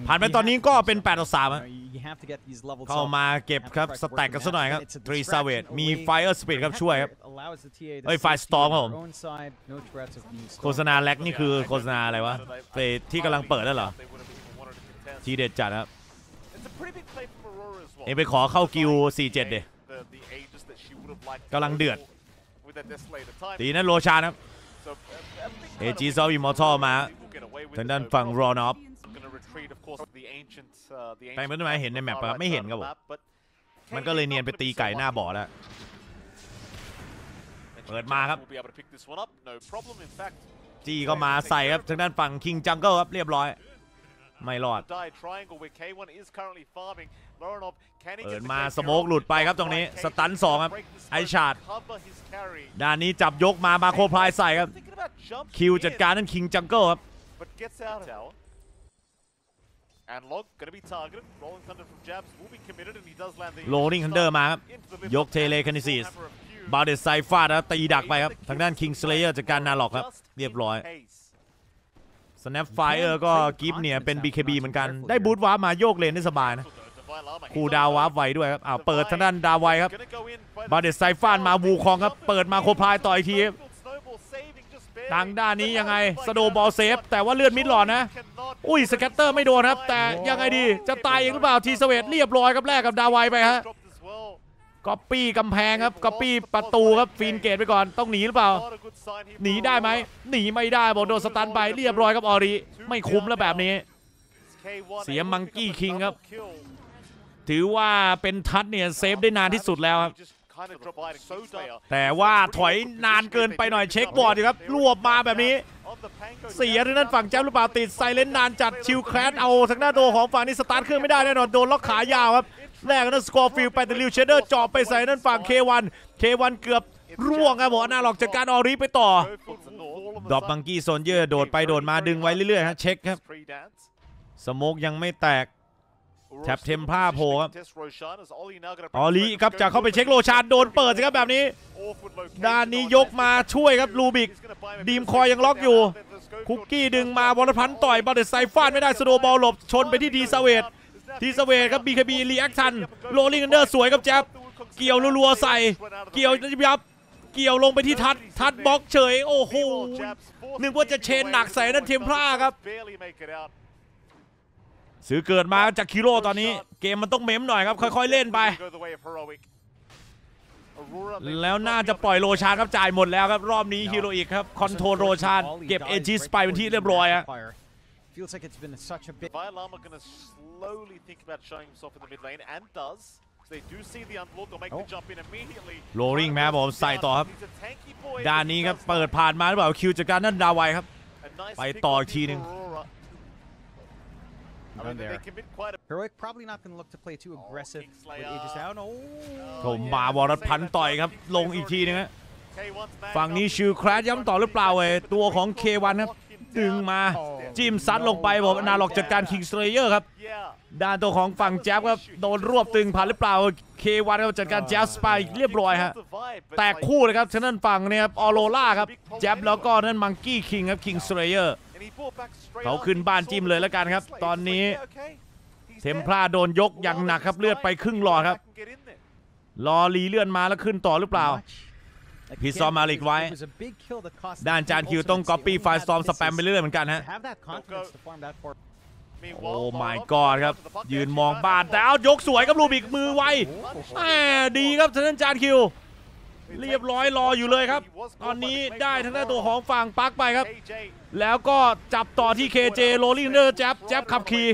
ผ่านไปตอนนี้ก็เป็น8ต่อ3 You ฮะ know, you have to get these levels เข้า up. มาเก็บครับ สแต็กกันสักหน่อยครับ It's a ทรี distraction ซาเวตมี away ไฟเออร์สปีดครับช่วยครับ It allows the TA to เอ้ย stay Firestorm ครับผม on their own side, no threats of being โฆษณาแล็กนี่คือโฆษณาอะไรวะเฟซที่กำลังเปิดนั่นเหรอ ทีเด็ดจัดครับเอ็งไปขอเข้ากิว47เดกำลังเดือดตีนั้นโรชานครับเอจีซอฟอิมอร์ทัลมาทางด้านฝั่ง Ron Off ไปไม่ได้ไหมเห็นในแมปปะไม่เห็นครับผมมันก็เลยเนียนไปตีไก่หน้าบ่อแล้วเปิดมาครับจี้ก็มาใส่ครับทางด้านฝั่งคิงจังเกิลครับเรียบร้อย ไม่รอด เปิดมาสโมกหลุดไปครับตรงนี้ สตันสองครับ ไอชาร์ดด้านนี้จับยกมามาโคพลายใส่ครับ คิวจัดการนั่นคิงจังเกิลครับ but gets out of tower. And Log gonna be targeted. Rolling Thunder from Jabs will be committed, and he does land the Rolling Thunder มาครับ into the mid ยก Telekinesis บาเดสไซฟาดแล้วตีดักไปครับ ทางด้านคิงสเลเยอร์จัดการนาล็อกครับ เรียบร้อย Snap Fire ก็กิฟเนี่ยเป็น BKB เหมือนกัน ได้บูทวาร์ปมาโยกเลนได้สบายนะคูลดาวน์วาร์ปไวด้วยครับอ่าเปิดทางด้านดาวไวครับ บาเดสไซฟานมาวูคองครับ เปิดมาโคพลายต่ออีกทีครับทางด้านนี้ยังไงสโดบอลเซฟ แต่ว่าเลือดมิดหลอดนะ อุ้ยสแกตเตอร์ไม่โดนครับ แต่ยังไงดีจะตายเองหรือเปล่าทีสเวตเรียบร้อยครับแรกกับดาวไวไปฮะ ก๊อปปี้กำแพงครับก๊อปปี้ประตูครับฟีนเกตไปก่อนต้องหนีหรือเปล่า หนีได้ไหมหนีไม่ได้บอกโดนสตันไปเรียบร้อยครับออริไม่คุ้มแล้วแบบนี้ เสีย Monkey King ครับ ถือว่าเป็นทัดเนี่ยเซฟได้นานที่สุดแล้วครับแต่ว่าถอยนานเกินไปหน่อยเช็คบอร์ดดีครับรวบมาแบบนี้ เสียทางด้านฝั่งแจ๊บหรือเปล่าติดไซเลนนานจัดชิวแครสเอาทางด้าโดของฝั่งนี้สตาร์ทเครื่องไม่ได้แน่นอนโดนล็อกขายาวครับ แรกนั้นสกอร์ฟิลไปแต่ลิวเชเดอร์จอบไปใส่นั่นฝั่ง K1 K1 เกือบร่วงครับผมอนาล็อกจากการออริไปต่อ ดอปบังกี้โซนเยอร์โดดไปโดดมาดึงไว้เรื่อยๆฮะเช็คครับ สโมกยังไม่แตกแท็บเทมผ้าโผล่ครับออริครับจะเข้าไปเช็คโลชานโดนเปิดสิครับแบบนี้ ด้านนี้ยกมาช่วยครับลูบิก ดีมคอยยังล็อกอยู่ คุกกี้ดึงมาวรพันต่อยบอลเดอร์ไซฟาดไม่ได้สโนบอลหลบชนไปที่ทีสเวต ทีสเวตครับบีคบีรีแอคทันโรลิงอันเดอร์สวยครับแจ๊บเกี่ยวรัวๆใส่ เกี่ยวยับ เกี่ยวลงไปที่ทัด ทัดบล็อกเฉย โอ้โห นึกว่าจะเชนหนักใส่นั่นเทมพลาครับ ซื้อเกิดมาจากคิโร่ตอนนี้ เกมมันต้องเม้มหน่อยครับ ค่อยๆเล่นไป แล้วน่าจะปล่อยโรชานครับจ่ายหมดแล้วครับ รอบนี้ฮีโร่อีกครับ คอนโทรลโรชานเก็บเอจิสไปเป็นที่เรียบร้อยอะ Fire. Feels like it's been such a big. Vilama gonna slowly think about showing himself in the mid lane and does. So they do see the unblock, they'll make the Oh. jump in immediately. Rolling แม้ผมใส่ต่อครับ He's a tanky boy. ด้านนี้ครับ เปิดผ่านมาหรือเปล่าคิวจากการนั่นดาวไวครับ A nice ไป pick ต่อ on อีกทีหนึ่ง Aurora. I Done mean, they there. commit quite a Heroic probably not going to look to play too aggressive with Aegis down. Oh, ผมมาวรพันธ์ต่อยครับ ลงอีกทีนึงฮะ K1's man ฝั่งนี้ up. ชิวแครสย้ำต่อหรือเปล่าเอ้ยตัวของ K1 ครับ ดึงมาจิ้มซัดลงไปผมนาล็อกจัดการคิงสเลเยอร์ครับ Yeah. ด้านตัวของฝั่งแจ๊บครับโดนรวบตึงผ่านหรือเปล่าเควันครับจัดการแจ๊บสไปเรียบร้อยฮะแตกคู่เลยครับทางด้านฝั่งเนี่ยครับออโรล่าครับแจ๊บแล้วก็นั่นมังกี้คิงครับคิงสเลเยอร์ And he brought back straight เขา up. ขึ้นบ้าน He จิ้ม saw เลย the แล้วกันครับ slate. ตอนนี้ Yeah, okay. He's เทม dead. พลาโดนยกอย่างหนักครับเลือดไปครึ่งหลอดครับ Back and get in there. รอรีเลื่อนมาแล้วขึ้นต่อหรือเปล่า Like, He again, saw Malik it was- ไว้ it was a big kill that cost ด้าน them จานคิว ultimates. ต้อง They copy only file had storm สแปม misses. ไปเรื่อยเหมือนกันฮะ To have that confidence to farm that for โอ้ Meanwhile, my Volkov god goes ครับ after the puck ยืน there. มองบ้านแต่เอายกสวยครับลูบิกมือไวแหมดีครับทางด้านจานคิว เรียบร้อยรออยู่เลยครับ ตอนนี้ได้ทางด้านตัวของฝั่งปักไปครับ KJ แล้วก็จับต่อที่ KJ โรลิงเดอร์แจ๊บแจ๊บขับขี่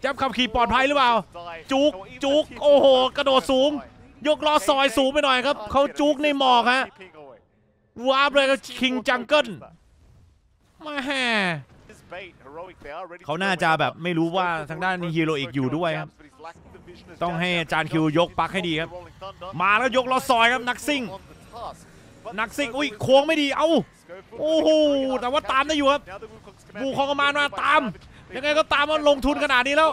แจ๊บขับขี่ปลอดภัยหรือเปล่า จุกจุกโอ้โห กระโดดสูง ยกล้อซอยสูงไปหน่อยครับ เขาจุกในหมอกฮะวาร์ปเลยครับคิงจังเกิลแม่เขาน่าจะแบบไม่รู้ว่าทางด้านนี้ฮีโร่อีกอยู่ด้วยครับ ต้องให้จานคิวยกปลั๊กให้ดีครับ มาแล้วยกล้อซอยครับนักซิ่ง นักซิ่งอุ้ยโค้งไม่ดีเอ้าโอ้โหแต่ว่าตามได้อยู่ครับบูคองกมานมาตาม ยังไงก็ตามว่าลงทุนขนาดนี้แล้ว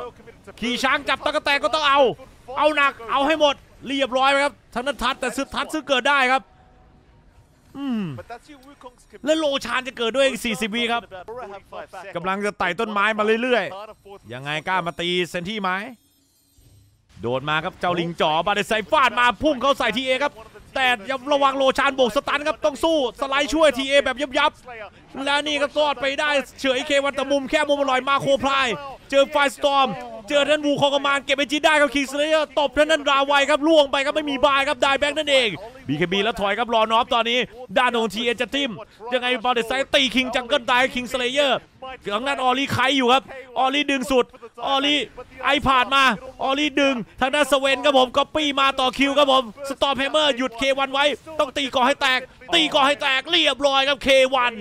ขี่ช้างจับตะกแตนก็ต้องเอา เอาหนักเอาให้หมด เรียบร้อยไหมครับทางนั้นทัดแต่ซึทัดซึเกิดได้ครับอืมและโลชานจะเกิดด้วยอีก 40 วิครับกำลังจะไต่ต้นไม้มาเรื่อยๆ ยังไงกล้ามาตีเซนที่ไหม โดดมาครับเจ้าลิงจ๋อบาเดไซฟาดมาพุ่งเข้าใส่ทีเอครับ แต่ย่าระวังโลชานโบกสตันครับต้องสู้สไลด์ช่วยทีเอแบบยับยับแล้วนี่ก็รอดไปได้เฉยเควันแตะมุมแค่มุมอร่อยมาโคพลาย เจอไฟสตอมเจอท่านวูคอกมานเก็บไปจีได้ครับคิงสเลเยอร์ตบท่านนั้นราไวครับล่วงไปครับไม่มีบายครับได้แบ็กนั่นเองบีเคบีแล้วถอยครับรอนอฟตอนนี้ด้านของทีเอจะทิมยังไงบอลเดซตีคิงจังเกิลได้คิงสเลเยอร์ ทางด้านออลี่ไคอยู่ครับ ออลี่ดึงสุด ออลี่ไอผ่านมา ออลี่ดึง ทางด้านสเวนครับผมก็ปี้มาต่อคิวครับผมสตอมแฮมเมอร์หยุดเควันไว้ ต้องตีก่อให้แตก ตีก่อให้แตกเรียบร้อยครับเควัน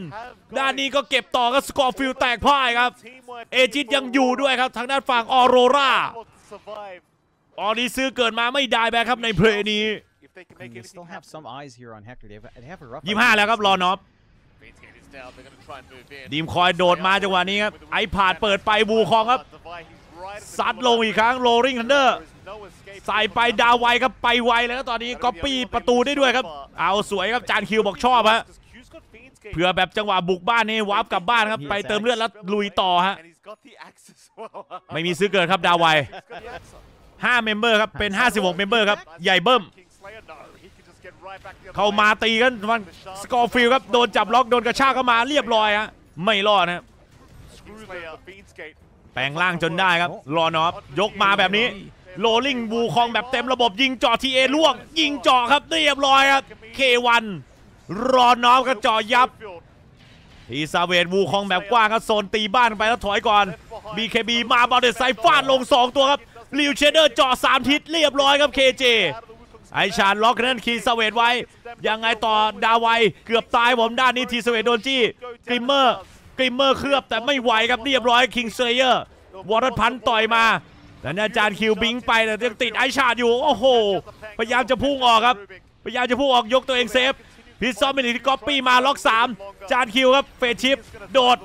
ด้านนี้ก็เก็บต่อครับสกอร์ฟิลแตกพ่ายครับ เอจิตยังอยู่ด้วยครับ ทางด้านฝั่งออโรราออนี้ซื้อเกิดมาไม่ได้แบกครับในเพลย์นี้ And they still have some eyes here on Hector. They have, they have a rough ยี่ห้าแล้วครับรอนอฟ ดีมคอยโดดมาจังหวะนี้ครับไอผาดเปิดไปบูคองครับซัดลงอีกครั้งโรลิงทันเดอร์ใส่ไปดาวไวครับไปไวแล้วก็ตอนนี้ก๊อปปี้ประตูได้ด้วยครับ เอาสวยครับจานคิวบอกชอบฮะเผื่อแบบจังหวะบุกบ้านนี่วาร์ปกลับบ้านครับไปเติมเลือดแล้วลุยต่อฮะไม่มีซื้อเกิดครับดาวไว5เมมเบอร์ครับเป็น 56เมมเบอร์ครับใหญ่เบิ้ม เข้ามาตีกันมันสกอร์ฟิลครับโดนจับล็อกโดนกระชากเข้ามาเรียบร้อยฮะไม่รอดนะครับแปลงร่างจนได้ครับรอนอฟยกมาแบบนี้โรลลิงบูคองแบบเต็มระบบยิงเจาะทีเอล่วง ยิงเจาะครับเรียบร้อยครับเควันรอนอฟก็เจาะยับทีซาเวตวูคองแบบกว้างครับโซนตีบ้านไปแล้วถอยก่อน BKB มาบอลเดซไซฟาดลง 2 ตัวครับลิวเชเดอร์เจาะ3ทิศเรียบร้อยครับ KJ ไอชานล็อกนั่นคีซาเวตไว้ ยังไงต่อดาวไวเกือบตายผมด้านนี้ทีซาเวตโดนจี้กริมเมอร์กริมเมอร์เคลือบแต่ไม่ไหวครับเรียบร้อยคิงเซเยอร์วอร์พันต่อยมาแต่อาจารย์คิวบิงไปแต่ยังติดไอชาดอยู่โอ้โหพยายามจะพุ่งออกครับพยายามจะพุ่งออกยกตัวเองเซฟพิซซอมมิลิที่ก๊อปปี้มาล็อก 3 จานคิวครับเฟชชิป โดด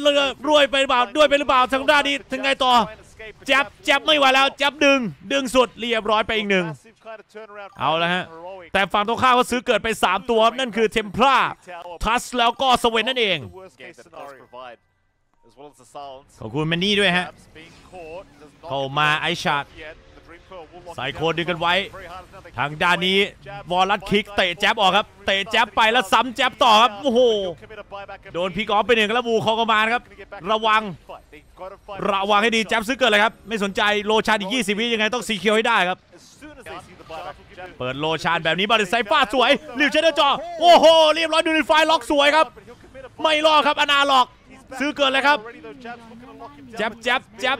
เลือรวยไปหรือเปล่าด้วยไปหรือเปล่าทางด้านนี้ถึงไงต่อ จับจับไม่ไหวแล้วจับดึง ดึงสุดเรียบร้อยไปอีกหนึ่งเอาละฮะ แต่ฝั่งตรงข้ามก็ซื้อเกิดไป 3 ตัวนั่นคือเทมพลาทัสแล้วก็สเวนนั่นเองขอบคุณแมนนี่ด้วยฮะเข้ามาไอชาร์ด ใส่โคนดึงกันไว้ ทางด้านนี้วอลลัดคิกเตะแจ๊บออกครับ เตะแจ๊บไปแล้วซ้ำแจ๊บต่อครับ โอ้โห โดนพีกออฟไปหนึ่งแล้วบูคอกมานครับ ระวัง ระวังให้ดีแจ๊บซื้อเกิดเลยครับ ไม่สนใจโลชานอีก 20 วิยังไงต้องสีเขียวให้ได้ครับ เปิดโลชานแบบนี้บาริไซฟ้าสวยลิวเชนเดอร์จอ โอ้โห เรียบร้อยดูนิฟายล็อกสวยครับ ไม่รอดครับอนาล็อก ซื้อเกินเลยครับ แจ๊บแจ๊บแจ๊บ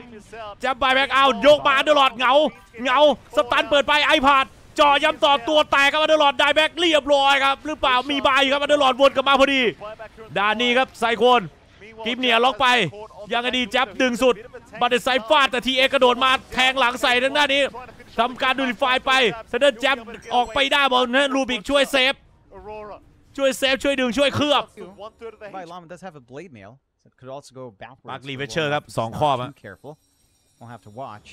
แจ๊บไปแบ็กเอายกมาอันเดอร์ลอดเงาเงาสตันเปิดไปไอพาดจ่อย้ำต่อตัวแตกครับอันเดอร์ลอดได้แบ็กเรียบร้อยครับหรือเปล่ามีบายครับอันเดอร์ลอดวนกลับมาพอดีด้านนี้ครับไซโคนกิฟเนียล็อกไป ยังไงดีแจ๊บดึงสุดบัตเดอร์ไซฟาดแต่ทีเอกระโดดมาแทงหลังใส่ทางด้านนี้ทำการดูดิฟายไปเซนเดอร์แจ๊บออกไปได้บอลนั้นลูบิกช่วยเซฟช่วยเซฟช่วยดึงช่วยเคลือบ By Lama does have a blade mail. So It could also go backwards. Mark but Lee we'll Witcher have ครับ to สอง not ข้อ too ฮะ careful. We'll have to watch.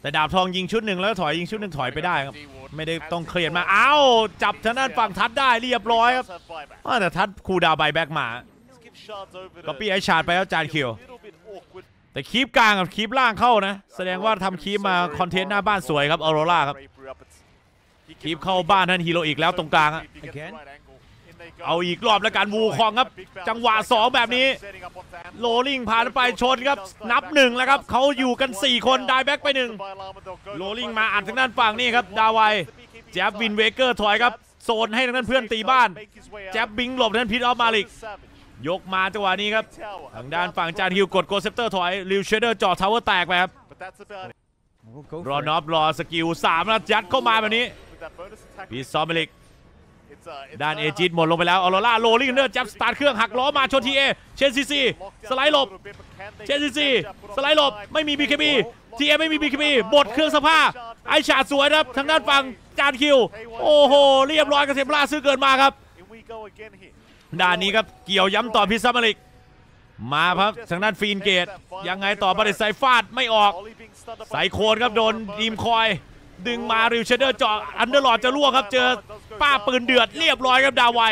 แต่ดาบทองยิงชุดหนึ่งแล้วถอยยิงชุดหนึ่งถอยไปได้ครับ ไม่ได้ต้องเครียดมากอ้าวจับทางด้านฝั่งทัดได้เรียบร้อยครับอ้าวแต่ทัดคูลดาวน์บายแบ็กมาก็ปี้ไอชาร์ดไปแล้วจานคิวแต่คีบกลางกับคีบล่างเข้านะ แสดงว่าทำคีบมาคอนเทนต์หน้าบ้านสวยครับออโรราครับคีบเข้าบ้านท่านฮีโร่อีกแล้วตรงกลางอะ Again? เอาอีกรอบแล้วกันวูคองครับ จังหวะ 2 แบบนี้โรลลิงผ่านไปชนครับ นับหนึ่งแล้วครับเขาอยู่กัน 4 คนได้แบ็กไปหนึ่งโรลลิงมาอัดทางด้านฝั่งนี่ครับ ดาวัยแจ๊บวินเวเกอร์ถอยครับ โซนให้ทางด้านเพื่อนตีบ้าน แจ๊บบิงหลบทางด้านพิทออฟมาลิก ยกมาจังหวะนี้ครับ ทางด้านฝั่งจานฮิวกดโกเซปเตอร์ถอยริวเชเดอร์จอทาวเวอร์แตกไปครับรอนอฟรอสกิล3แล้วยัดเข้ามาแบบนี้พีซอมเบลิก ด้านเอจิตหมดลงไปแล้วออโรล่าโรลิงเนอร์จับสตาร์ทเครื่องหักล้อมาชนทีเอเชนซีซีสไลด์หลบเชนซีซีสไลด์หลบไม่มีบีเคบีทีเอไม่มีบีเคบีบดเครื่องสภาไอชาดสวยครับทางด้านฝั่งจานคิว โอ้โห เรียบร้อยกับเทมปลาซื้อเกินมาครับด้านนี้ครับเกี่ยวย้ำต่อพิซซัมมาลิกมาครับทางด้านฟีนเกตยังไงต่อประเด็นไซฟาดไม่ออกไซโคนครับโดนดีมคอย ดึงมาริวเชเดอร์เจาะอันเดอร์ลอดจะล่วงครับ เจอป้าปืนเดือดเรียบร้อยครับดาวไว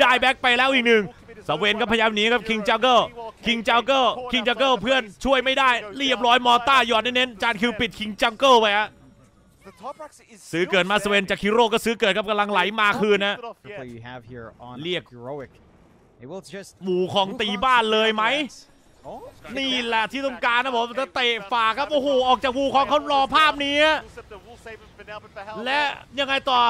ได้แบ็กไปแล้วอีกหนึ่งสเวนก็พยายามหนีครับคิงจังเกิลคิงจังเกิลคิงจังเกิลเพื่อนช่วยไม่ได้เรียบร้อยมอต้าหยอดเน้นๆจานคิวปิดคิงจังเกิลไปฮะซื้อเกินมาสเวนจากคิโร่ก็ซื้อเกิดครับกำลังไหลมาคืนนะ The play you have here on Liek. heroic. It will just หมู่ของตีบ้านเลยไหม Oh, นี่แหละที่ต้องการนะผมจะเตะฝากครับโอ้โหออกจากวูของเขารอภาพนี้และยังไงต่อ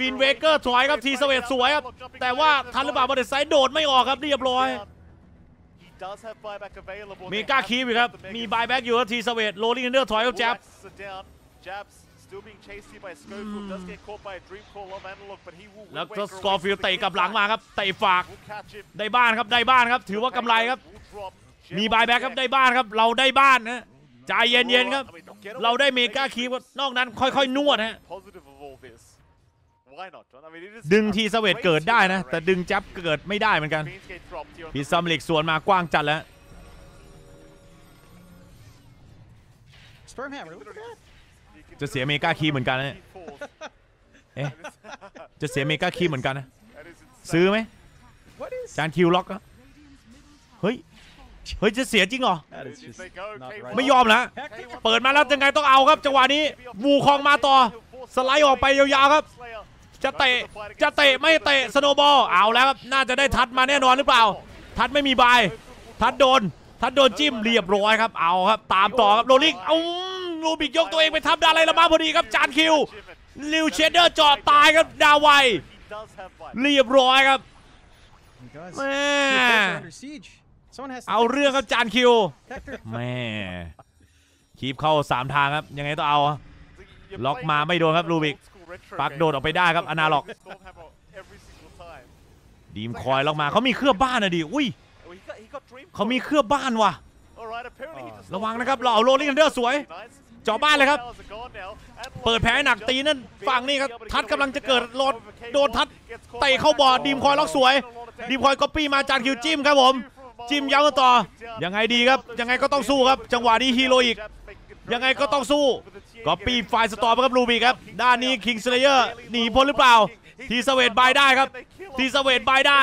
วินเวเกอร์ถอยครับทีสเวตสวยครับแต่ว่าทันหรือเปล่าบอลเดไซด์โดดไม่ออกครับเรียบร้อยมีกล้าคีบอีกครับมีบายแบ็กอยู่ครับทีสเวตโรลลิงเนอร์ถอยครับแจ๊บแล้วก็สกอร์ฟิลเตะกลับหลังมาครับเตะฝากได้บ้านครับได้บ้านครับ ถือว่ากำไรครับ มีบายแบ็กครับได้บ้านครับ เราได้บ้านนะใจเย็นๆครับ เราได้เมกาคีบครับนอกนั้นค่อยๆ นวดฮะดึงทีสเวตเกิดได้นะ แต่ดึงแจ๊บเกิดไม่ได้เหมือนกันพีซัมลิกสวนมากว้างจัดแล้ว Stormhammer, look at that. จะเสียเมกาคีย์เหมือนกันนะเนี่ยเอ๊ะจะเสียเมกาคีย์เหมือนกันนะ ซื้อไหม What is จานคิวล็อกอะเฮ้ย เฮ้ยจะเสียจริงเหรอ that? Is just not right. ไม่ยอมนะ เปิดมาแล้วยังไงต้องเอาครับจังหวะนี้วูคองมาต่อ สไลด์ออกไปยาวๆครับ จะเตะ จะเตะไม่เตะสโนบอล เอาแล้วครับ น่าจะได้ทัดมาแน่นอนหรือเปล่า ทัดไม่มีบาย ทัดโดน ทัดโดนจิ้มเรียบร้อยครับ เอาครับ ตามต่อครับโรลลิงเอาลูบิกยกตัวเองไปทับดาอะไรละมาพอดีครับ จานคิว ลิวเชเดอร์จอดตายครับดาวัยเรียบร้อยครับ He does. แม่ They're under siege. Someone has to เอา take เรื่องครับจานคิว Hector. แม่คีบเข้าสามทางครับ ยังไงต้องเอา ล็อกมาไม่โดนครับลูบิก ปักโดดออกไปได้ครับอนาล็อก ดีมคอยล็อกมาเขามีเครือบบ้านนะดิอุ้ยเขามีเครือบบ้านว่ะ ระวังนะครับเราเอาโรลลิงเดอร์สวยเจาะบ้านเลยครับ เปิดแผลหนักตีนั่นฝั่งนี่ครับ ทัดกำลังจะเกิดโหลดโดนทัดเตะเข้าบอร์ดดีมคอยล็อกสวย ดีมคอยก๊อปปี้มาจานคิวจิ้มครับผม จิ้มยาวกันต่อ ยังไงดีครับ ยังไงก็ต้องสู้ครับ จังหวะนี้ฮีโร่อีก ยังไงก็ต้องสู้ก๊อปปี้ไฟล์สตอร์ครับลูบีครับ ด้านนี้คิงสเลเยอร์หนีพ้นหรือเปล่า ทีสเวตบายได้ครับ ทีสเวตบายได้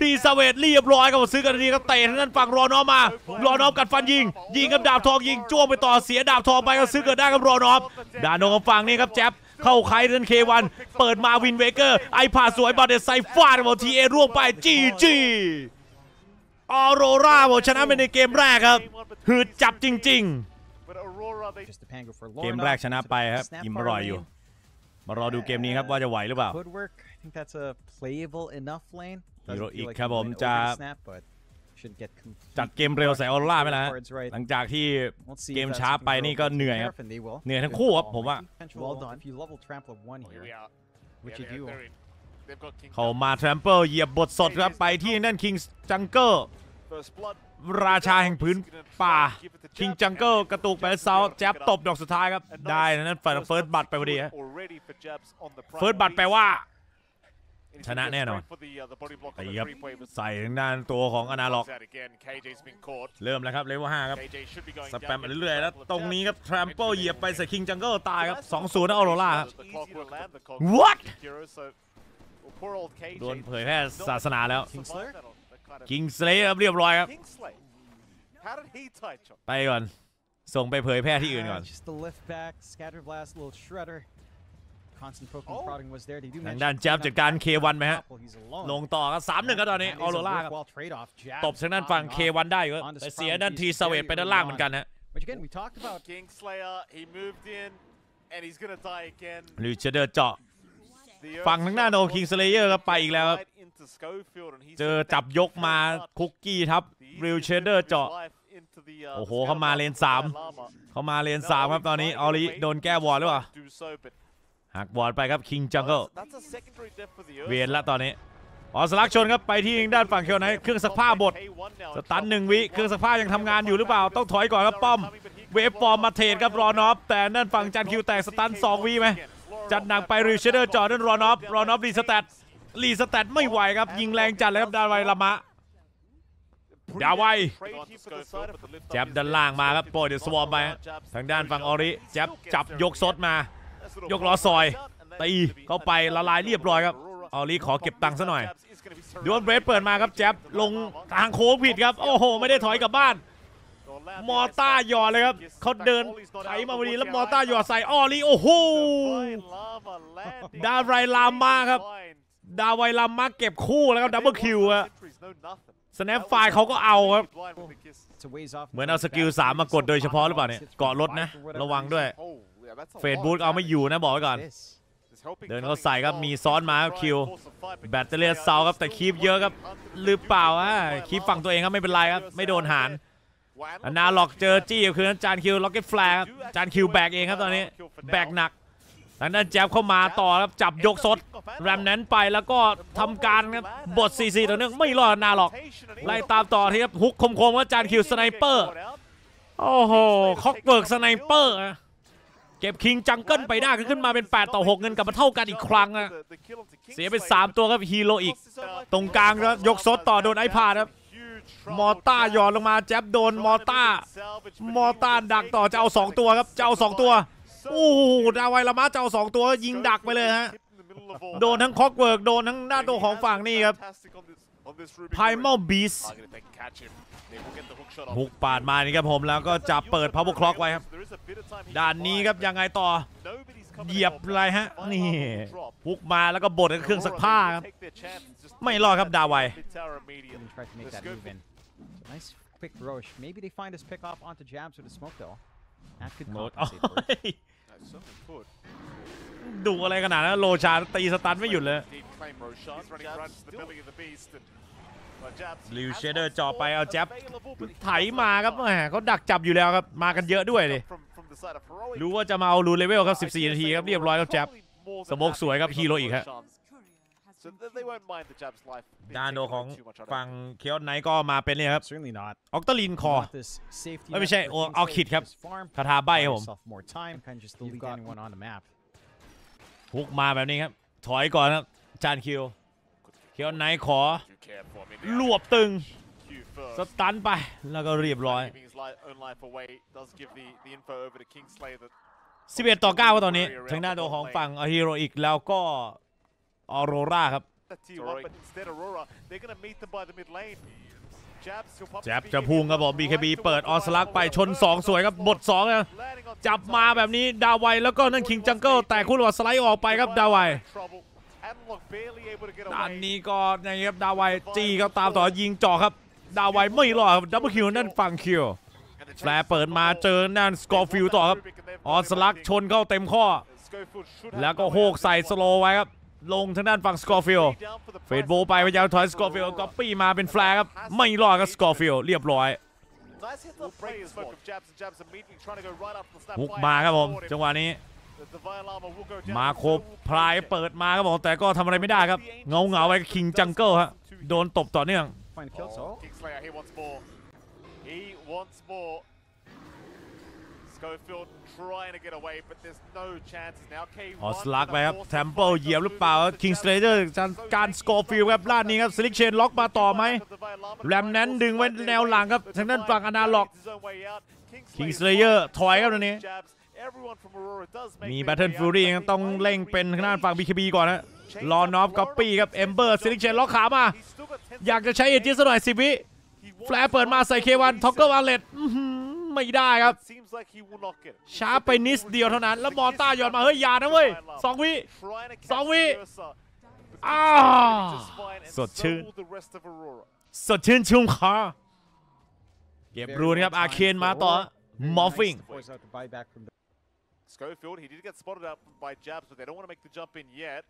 ทีสเวตเรียบร้อยครับซื้อกันทีครับเตะทางนั้นฝั่งรอนอมมา รอนอมกัดฟันยิง ยิงกับดาบทองยิงจ้วงไปต่อเสียดาบทองไปก็ซื้อเกิดได้ครับรอนอมด้านโนกับฝั่งนี้ครับแจ๊บเข้าไคเรนเควันเปิดมาวินเวเกอร์ไอผ่าสวยบอลเดไซฟาดบอลทีเอร่วงไปจีจี ออโรราบอกชนะไปในเกมแรกครับหืดจับจริงๆ Just the Pango for เกม Lorna. แรกชนะไปครับ Snap อิ่มอ far ร่อยอยู่ lane. มารอดูเกมนี้ครับว่าจะไหวหรือเปล่า Could work. I think that's a playable enough lane. Doesn't Hero feel อีก like ครับ he ผม went จะ over the snap, but should get complete จัดเกมเร็วใส่ออโรราไปแล้วฮะ cards right. หลังจากที่ We'll see if เกม that's ช้า something ไป Hero นี่ก็ will เหนื่อย take ครับ care of, and they will. เหนื่อยทั้งคู่ครับผมว่า Potential Well done. If you level trample one here, which you do. เขามาแทรมเปิลเหยียบบทสดครับไปที่นั่นคิงจังเกิลราชาแห่งพื้นป่าคิงจังเกิลกระตุกไปเซาแจ๊บตบดอกสุดท้ายครับ ได้นะนั่นเฟิร์สบัตรไปพอดีฮะเฟิร์สบัตรแปลว่า ชนะแน่นอน For the, uh, the body block on ตี the ครับ creep wave. ใส่ทางด้านตัวของอนาล็อก Out again. KJ's been caught. เริ่มแล้วครับเลเวล5ครับ KJ should be going ส down แปมไป with เรื่อยๆ a แล้ว couple of ตรงนี้ครับ jabs. ทรัมเปิลเหยียบไปใส่คิงจังเกิลตายครับ2-0นะออโรราครับ The clockwork land, the clock What? โดนเผยแพร่ศาสนาแล้ว survived that on- that kind of- คิงสเลย์ครับเรียบร้อยครับ Kingsley. How did he tie chop? ไปก่อน ส่งไปเผยแพร่ที่อื่นก่อน Uh, just the lift back, scatter blast, little shredder. Constant poking, Oh. prodding was there. They do ทาง manage ด้าน to แจ๊บ clean จัด up การ the K1 ไหมฮะ couple. He's alone. ลงต่อครับ3-1ครับตอนนี้ That ออ is โร a ราครับ worthwhile trade-off. Jabs ตบทางด้านฝั่ง popping off. K1 ได้อยู่ครับ On this แต่เสีย front, ด้าน he's ทีเสเวต very ไปด้านล่าง early เหมือนกัน on. ฮะ Which again, we talked about Kingslayer, he moved in, and he's gonna die again. ลิวเชเดอร์เจาะ The ฝั่งทางหน้าโน Earth คิงสเลเยอร์ครับไปอีกแล้วครับ right into Schofield, and he's เจอ saying จับ thank ย you กมา very much. คุกกี้ทับ The ริว easiest เชเดอ bit ร์ of his เจาะ life into the, uh, โอ้โห scale เข้ามา of เลน the สาม Llama. เข้ามาเลนสามครับตอนนี้ออริโดนแก้บอลหรือเปล่า Do so, but หักบอลไปครับคิงจังเกิล that's- that's a secondary death for the Earth. เวียนละตอนนี้ออสลักชนครับไปที่ด้านฝั่งเคียวไนท์เครื่องซักผ้าบดสตันหนึ่งวิเครื่องซักผ้ายังทำงานอยู่หรือเปล่า ต้องถอยก่อนครับป้อม เวฟฟอร์มมาเทรดครับรอนอฟแต่นั่นฝั่งจันคิวแตกสตัน2วิไหม จัดหนักไปริวเชเดอร์จอร์ดันรอนอฟรอนอฟรีสแตทรีสแตทไม่ไหวครับ ยิงแรงจัดเลยครับดาไวลามะดาไวแจ็บด้านล่างมาครับโปรยเดี๋ยวสวอมไปทางด้านฝั่งออริแจ็บจับยกซดมา ยกล้อซอยตีเข้าไปละลายเรียบร้อยครับออริขอเก็บตังค์ซะหน่อยดวลเบรดเปิดมาครับแจ็บลงทางโค้งผิดครับ โอ้โห ไม่ได้ถอยกลับบ้าน มอต้าหยอดเลยครับเขาเดินไถมาพอดีแล้วมอต้าหยอดใส่ออริโอ้โหดาไรลามาครับ ดาไวลามะเก็บคู่แล้วครับดับเบิลคิวอะสแนปไฟล์เขาก็เอาครับ It's a ways off เหมือนเอาสกิลสามมากดโดยเฉพาะหรือเปล่าเนี่ยเกาะรถนะ ระวังด้วย เฟดบูธเอาไม่อยู่นะบอกไว้ก่อน This. เดินเข้าใส่ครับมีซ้อนมาครับคิว แบตเตอรี่เซาครับแต่คีบเยอะครับหรือเปล่าอะคีบฝั่งตัวเองครับไม่เป็นไรครับ ไม่โดนหารอ นาล็อกเจอจี้คือจานคิวล็อกเก็ตแฟร์ครับจานคิวแบกเองครับตอนนี้แบกหนักทางด้านแจ๊บเข้ามาต่อครับจับยกสดแรมนั้นไปแล้วก็ทำการครับบทซีซีต่อเนื่องไม่รอดนาหรอกไล่ตามต่อที่ครับฮุกคมๆว่าจานคิวสไนเปอร์โอ้โห Clockwerk sniper อะเก็บคิงจังเกิลไปได้ก็ขึ้นมาเป็น 8 ต่อ 6 เงินกลับมาเท่ากันอีกครั้งอะเสียไป 3 ตัวครับฮีโร่อีก ตรงกลางครับยกซดต่อโดน Ice Path ครับ mortar หยอดลงมาแจ๊บโดน mortar mortar ดักต่อจะเอา 2 ตัวครับจะเอา 2 ตัวโอ้โหดาวไวละมาจะเอา 2 ตัวยิงดักไปเลยฮะโดนทั้ง Clockwerk โดนทั้งหน้าตัวของฝั่งนี่ครับไพมอลบีสฮุกปาดมานี่ครับผมแล้วก็จับเปิดพาวเวอร์คล็อกไว้ครับ ด้านนี้ครับยังไงต่อ เหยียบอะไรฮะ นี่ฮุกมาแล้วก็บดกับเครื่องซักผ้าครับ ไม่รอดครับดาวไว Even tried to make that move in. So nice quick rush. Maybe they find this pick off onto jabs with the smoke though. That could โหมด compensate for it. ดูอะไรขนาดนั้นโลชาตีสตันไม่หยุดเลยลิวเชเดอร์จ่อไปเอาแจ๊บไถมาครับแหมเขาดักจับอยู่แล้วครับ มากันเยอะด้วยดิ รู้ว่าจะมาเอารูเลเวลครับ 14 นาทีครับ เรียบร้อยครับแจ๊บสโมกสวยครับฮีโร่อีกฮะด้านโดของฝั่งเคียวไนก็มาเป็นเนี่ยครับ Certainly not. ออกตลินคอ Want this safety ไม่ net ใช่ for โอ้ Kingsley เอาคิดครับ just farm. คาถาใบ Buy ครับผม yourself more time. Kind of just delete anyone on the map. ฮุกมาแบบนี้ครับ ถอยก่อนครับจานคิวเคียวไนขอรวบตึงสตันไปแล้วก็เรียบร้อย 11 ต่อ9ก็ตอนนี้ทางด้านตัวของฝั่งฮีโร่อีกแล้วก็ออโรราครับแจ็บจะพุ่งครับผม BKB เปิดออสลักไปชน 2 สวยครับบท2นะจับมาแบบนี้ดาวไวแล้วก็นั่นคิงจังเกิลแต่คู่ระหว่างสไลด์ออกไปครับดาวไวด้านนี้ก็นะครับดาวไวจีก็ตามต่อยิงจ่อครับ ดาวไวไม่รอดครับดับเบิลคิวนั่นฝั่งคิว แฟร์เปิดมาเจอนั่นสกอร์ฟิลต่อครับ ออสลักชนเข้าเต็มข้อ แล้วก็โหกใส่สโลว์ไว้ครับ ลงทางด้านฝั่งสกอร์ฟิลเฟดโบว์ไปพยายามถอยสกอร์ฟิลก็ปี้มาเป็นแฟร์ครับ ไม่รอดครับสกอร์ฟิลเรียบร้อยฮุกมาครับผม จังหวะนี้ มาโคพลายเปิดมาครับผมแต่ก็ทำอะไรไม่ได้ครับ เงาเงาๆไปคิงจังเกิลฮะโดนตบต่อเนื่อง Find a kill. So Kingslayer, he wants more. He wants more. Schofield trying to get away, but there's no chances now. K ออสลักไปครับแทมเปิลเหยียบหรือเปล่าคิงสเลเยอร์การสกอร์ฟิลครับล่านนี้ครับสลิกเชนล็อกมาต่อไหมแรมแนนดึงไว้แนวหลังครับทางด้านฝั่งอนาล็อกคิงสเลเยอร์ถอยครับตรงนี้มีแบทเทิลฟูรี่ต้องเร่งเป็นทางด้านฝั่ง BKB ก่อนนะรอนอฟก๊อปปี้ครับเอมเบอร์สลิกเชนล็อกขามา อยากจะใช้เอจิสหน่อยสิวิ แฟร์เปิดมาใส่เควันท็อกเกอร์วาเลตไม่ได้ครับ ช้าไปนิดเดียวเท่านั้น แล้วมอต้าหย่อนมา เฮ้ยอย่านะเว้ยสองวิสองวิอ้าสดชื่น สดชื่นชุ่มคอเก็บรูนครับ อาเคนมาต่อ มอฟฟิง Force out the buyback from the Schofield, he did get spotted out by Jabs, but they don't want to make the jump in yet.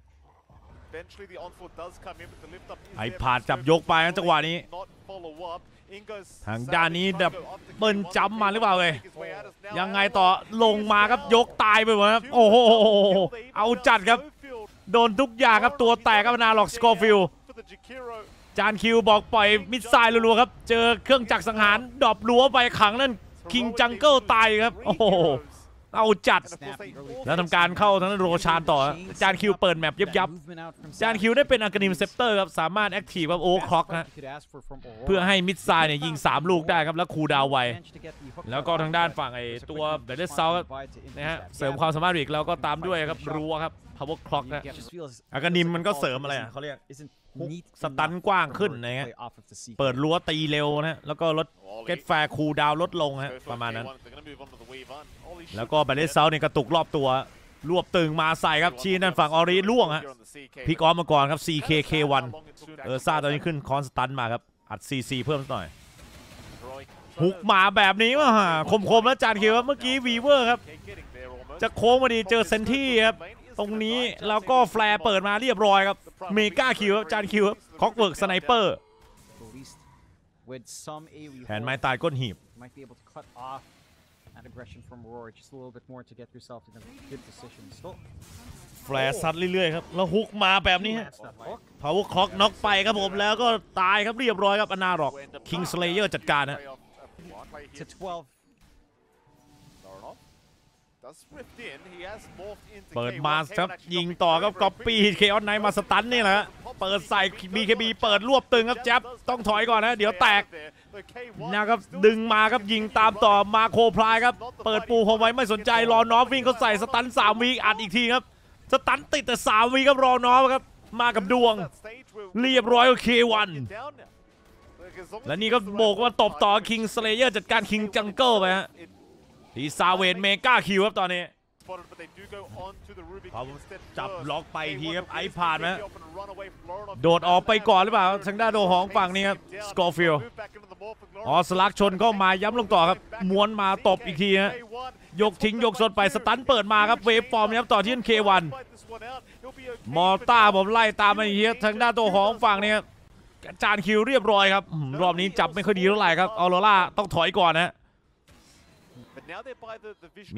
ไอ้ there, ผ่าน but จับ Jabs ยกไปนะจังหวะนี้ not follow up. Ingo's ทางด้านนี้ savage ดับ Congo up to เบิ้ล K1, จัมป์มาหรือเปล่าเลย make his way out as now ยังไง Analog ต่อลงมาครับยกตายไปหมดครับ โอ้โห เอาจัดครับ Schofield โดนทุกอย่างครับตัวแตกครับนาล็อกสกอร์ฟิล for the Jakiro. จานคิวบอกปล่อยมิดไซล์รัวๆครับ เจอเครื่องจักรสังหารดรอปรั้วไปขังนั่นคิงจังเกิลตายครับ โอ้โห เอาจัด snappy early แล้วทำการเข้าทางด้านโรชานต่อครับจานคิวเปิดแมปยับยับ movement out from จานคิวได้เป็นอังกนิมเซปเตอร์ครับ สามารถแอคทีฟครับโอคล็อกฮะ You could ask for from Aurora. เพื่อให้มิดไซล์เนี่ยยิง 3 ลูกได้ครับ แล้วคูลดาวน์ไว Managed to get the hook แล้วก็ out ทางด้านฝั่งไอ้ There's a ตัว quick เบล move เล to สเซา find ครับ divide to intercept. นะฮะ Yeah, เสริมความสามารถอีกแล้วก็ตามด้วยครับรั้วครับ power clock นะ it just feels- อากานิมมันก็เสริมอะไรอะเขาเรียก isn't ฮุก neat สตัน enough กว้างขึ้น for นะฮะ play off of the CK. เปิดรั้วตีเร็วนะฮะแล้วก็ลด Ollie. เก็ตแฟร์คูลดาวลดลงฮะ Schofield ประมาณนั้น K1, they're gonna move on to the weave on. Ollie แล้ว should ก็เบลเลสเซาเนี่ยกระตุกรอบตัว รวบตึงมาใส่ครับชีนั่นฝั่งออริล่วงฮะ here on the CK, พลิกออฟมาก่อนครับ CKK1 Long and soon เออซ่าตอนนี้ขึ้นคอนสตันมาครับ อัด CC เพิ่มสักหน่อย Roy ฮุกมาแบบนี้มาฮะคมๆแล้วจานคิวครับเมื่อกี้วีเวอร์ครับ K getting there almost. จะโค้งมาดีเจอเซนที่ครับ ตรงนี้แล้วก็แฟร์เปิดมาเรียบร้อยครับเมกาคิวครับจานคิวครับคอกเวิร์กสไนเปอร์ At least with some AoE แผนไม้ hold, ตายก้นหีบ might be able to cut off that aggression from Aurora just a little bit more to get yourself in a good position. Still, แฟร์ซัดเรื่อยๆครับ แล้วฮุกมาแบบนี้ฮะ that's that hook. พาวเวอร์คล็อกน็อกไปครับผมแล้วก็ตายครับเรียบร้อยครับอนาร็อกคิงสเลเยอร์จัดการฮะ เปิด K1. มาครับ K1 actually ยิง dropping ต่อ very, ครับ very ก๊อปปี้เคออนไนมาสตันนี่แหละฮะเปิดใส่ BKB เปิดรวบตึงครับแจ๊บต้องถอยก่อนนะ เดี๋ยวแตกนะครับดึงมาครับยิงตามต่อมาโคพลายครับ เปิดปูพอไว้ไม่สนใจรอนอฟวิ่งเขาใส่สตัน3วีอัดอีกทีครับ สตันติดแต่3วีครับรอนอฟครับ มากับดวง เรียบร้อยกับ K1 และนี่ก็โบกว่าตบต่อคิงสเลเยอร์จัดการคิงจังเกิลไปฮะ ทีซาเวดเมกาคิวครับตอนนี้เขาจับล็อกไปทีครับไอ้ผ่านไหมฮะโดดออกไปก่อนหรือเปล่าทางด้านโดของฝั่งนี้ครับสกอร์ฟิลออสลักชนเข้ามาย้ำลงต่อครับม้วนมาตบอีกทีฮะยกทิ้งยกสดไปสตันเปิดมาครับเวฟฟอร์มนะครับต่อที่เควันมอต้าผมไล่ตามมาอีกทีครับทางด้านตัวของฝั่งนี้ครับจานคิวเรียบร้อยครับอืมรอบนี้จับไม่ค่อยดีเท่าไหร่ครับออโรล่าต้องถอยก่อนนะฮะ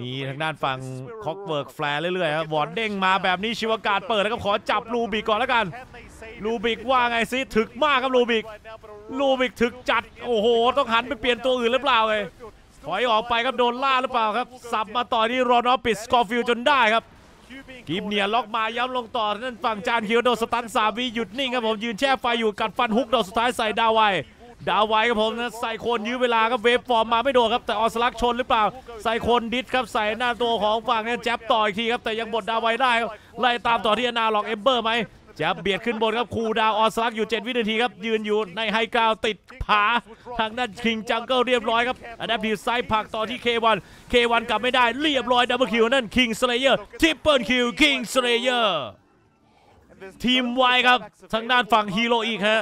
มีทางด้านฝั่งคอกเวิร์กแฟร์เรื่อยๆครับวอร์ดเด้งมาแบบนี้ชิวากาศเปิดแล้วก็ขอจับลูบิกก่อนแล้วกัน ลูบิกว่าไงซิถึกมากครับลูบิก ลูบิกถึกจัด โอ้โห ต้องหันไปเปลี่ยนตัวอื่นหรือเปล่าเลยถอยออกไปครับโดนล่าหรือเปล่าครับ สับมาต่อที่รอนอฟปิดสกอร์ฟิลจนได้ครับกีบเนียล็อกมาย้ำลงต่อนั่นฝั่งจานคิวโดนสตันสามวีหยุดนิ่งครับผมยืนแช่ไฟอยู่กัดฟันฮุกดอกสุดท้ายใส่ดาวไว ดาวไวครับผมนะใส่คนยื้อเวลาครับเวฟฟอร์มมาไม่โดนครับแต่ออสลักชนหรือเปล่า ใส่คนดิสครับใส่หน้าตัวของฝั่งเนี่ยแจ๊บต่ออีกทีครับแต่ยังบดดาวไวได้ครับไล่ตามต่อที่อนาล็อกเอมเบอร์ไหมแจ๊บเบียดขึ้นบนครับคูดาวออสลักอยู่ 7 วินาทีครับ ยืนอยู่ในไฮกราวติดผา ทางด้านคิงจังเกิลเรียบร้อยครับอันดับทีไซด์ผักต่อที่ K1 K1 กลับไม่ได้เรียบร้อยดับเบิลคิวนั่นคิงสเลเยอร์ทริปเปิลคิวคิงสเลเยอร์ ทีมไวครับทางด้านฝั่งฮีโร่อีกฮะ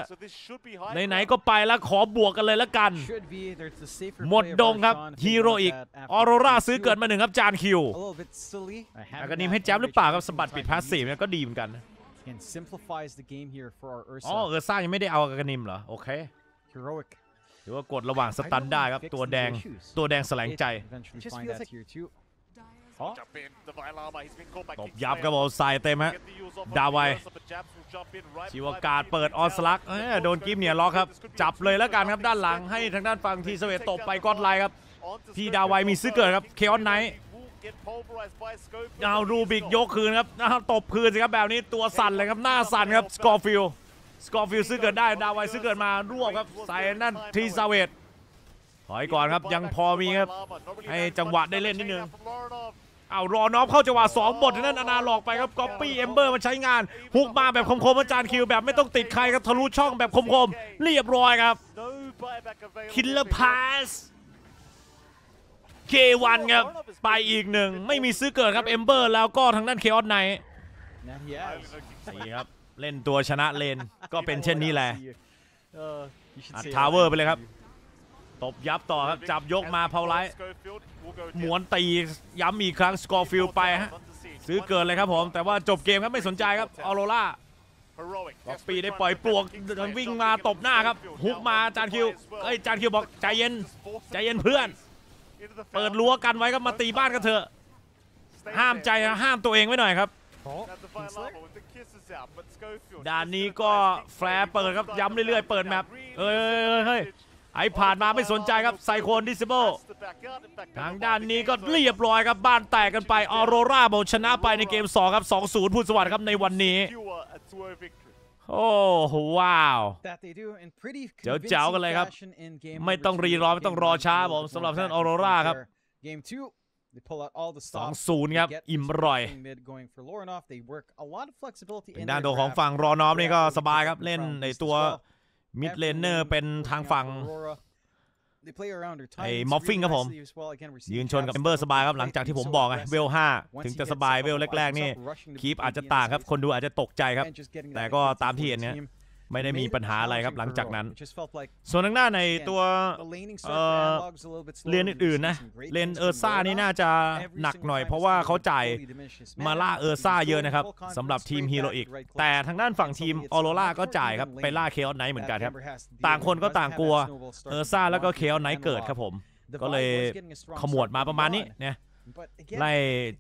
ไหนๆก็ไปแล้วขอบวกกันเลยละกัน Should be. There's the safer หมด play of ดงครับ Arshan. ฮีโร่อีก That after ออโรรา phase ซื้อ two, เกิดมาหนึ่งครับจานคิว A little bit silly. I อา haven't กานิม had ให้แจ๊บหรือเปล่าครับ coverage สะบัดปิด inside พาส the ซีฟ use. เนี่ยก็ดีเหมือนกัน Again, simplifies the game here for our อ๋อ Ursa. เออซ่ายังไม่ได้เอาอากานิมเหรอโอเค Heroic. หรือว่ากดระหว่างสตันได้ครับตัวแดงตัวแดงแสลงใจ ตบ King ยับ Slayer. ครับผมใส่เต็มฮะ Get the use off ดาว of ไว the Ursa, but Jabs will jump in right ชีว behind กาศ the เปิด team ออสลัก down. เอ้ยโดนกิฟเนี่ยล็อกครับ จับเลยแล้วกันครับด้านหลังให้ทางด้านฝั่งทีสเวตตบไปก้อนไลน์ครับ พี่ดาวไวมีซื้อเกิดครับ Chaos Knight เอารูบิกยกคืนครับเอาตบคืนสิครับแบบนี้ตัวสั่นเลยครับหน้าสั่นครับสกอร์ฟิลสกอร์ฟิลซื้อเกิดได้ดาวไวซื้อเกิดมารวบครับใส่นั่นทีซาเวตถอยก่อนครับยังพอมีครับให้จังหวะได้เล่นนิดนึง เอารอนอฟเข้าจังหวะ2บทนั่นอนาหลอกไปครับก๊อปปี้เอมเบอร์มาใช้งานฮุกมาแบบคมๆอาจารย์คิวแบบไม่ต้องติดใครครับทะลุช่องแบบคมๆเรียบร้อยครับคิลเลอร์พาส K1 ครับไปอีกหนึ่งไม่มีซื้อเกิดครับเอมเบอร์แล้วก็ทางด้านเคออสไน Now he has. นี่ครับเล่นตัวชนะเลนก็เป็นเช่นนี้แหละ Uh, you should อัด say ทาวเวอร์ that. ไปเลยครับ ตบยับต่อครับ จับยกมาเพาไลท์หมวนตีย้ำอีกครั้ง Scofield ไปฮะซื้อเกิดเลยครับผม แต่ว่าจบเกมครับไม่สนใจครับออโรล่าล็อกปีได้ปล่อยปลวกเดินวิ่งมาตบหน้าครับ hook มาจานคิวเอ้ยจานคิวบอกใจเย็นใจเย็นเพื่อน เปิดรั้วกันไว้ครับมาตีบ้านกันเถอะ ห้ามใจนะห้ามตัวเองไว้หน่อยครับด่านนี้ก็ flare เปิดครับย้ำเรื่อยๆเปิด map เอ้ยเฮ้ยเฮ้ย ไอผ่านมาไม่สนใจครับไซโคนดิสเบิลทางด้านนี้ก็เรียบร้อยครับบ้านแตกกันไปออโรราโบชนะไปในเกม 2 ครับ 2-0พูดสวัสดิ์ครับในวันนี้ โอ้ว้าว That they do in pretty เจ๋วๆกันเลยครับ convincing fashion in game ไม่ number ต้อง two รี of รอ game ไม่ต้องรอ one. ช้า Jewel ผม going สำหรับท่าน back ออ and โร forth ราครับ there. Game two they pull out all the สอง stops ศูนย์ครับ They get อิ่มอร่อย something mid going for Lornoff. They work a lot of flexibility เป็น in ด้าน their ตัวของ grab. ฝั่งรอนอมนี่ก็ Grab สบาย really ครับ good เล่น from ใน Beast ตัว as well. มิดเลนเนอ Every ร์ lane เป็นทาง working out ฝั่ง for Aurora. They play around her ไอ้ timings Morphing really ครับผม nicely as well. Again, we're ยื seeing นชนกับ Cavs เอมเบอร์ still สบายครับ play หลังจากที่ผม so บอกไง aggressive. เวล5 Once ถึง he จะ gets สบาย up เวล on แรก ๆ นี่ himself, rushing to คีป beat อาจจะ the ต่างครับ insides คนดูอาจจะตกใจครับ and just getting แต่ that ก็ advantage ตามที่ for เห็น the เนี่ย team. ไม่ได้มี Made it ปัญหาอะไรครับ challenging หลัง for จาก Aurora. นั้น It just felt like ส่วนทางด้านในตัว the laning เอ่ start for อ Analogs a little bit slower. เรียน We อื่น see ๆนะ some great เลน things เออ from ซ่านี่ Lornoff. น่าจะ Every หนัก single หน่อย time เพราะว่า this เขา game จ่าย fully diminishes. มาล่า Man, เออ he's ซ่า going เยอะนะครับ full confidence สำหรับทีม straight ฮีโร back อีก right close. แต่ทางด้านฝั่งทีม And so ออโร it's รา not ก็ important จ่ายครับ lane ไปล่าเคออสไนท์เหมือนกันครับ that Denver has to deal ต่าง with. คนก็ Doesn't ต่าง have กลัว that snowball start เออ from ซ่าแล้วก็ Lornoff เคออสไนท์ and เกิด Lornoff. ครับผม The ก็เลย Vibe was getting a strong ขมวด start มา from ประมาณนี้ Lornoff. เนี่ย But again, ไล่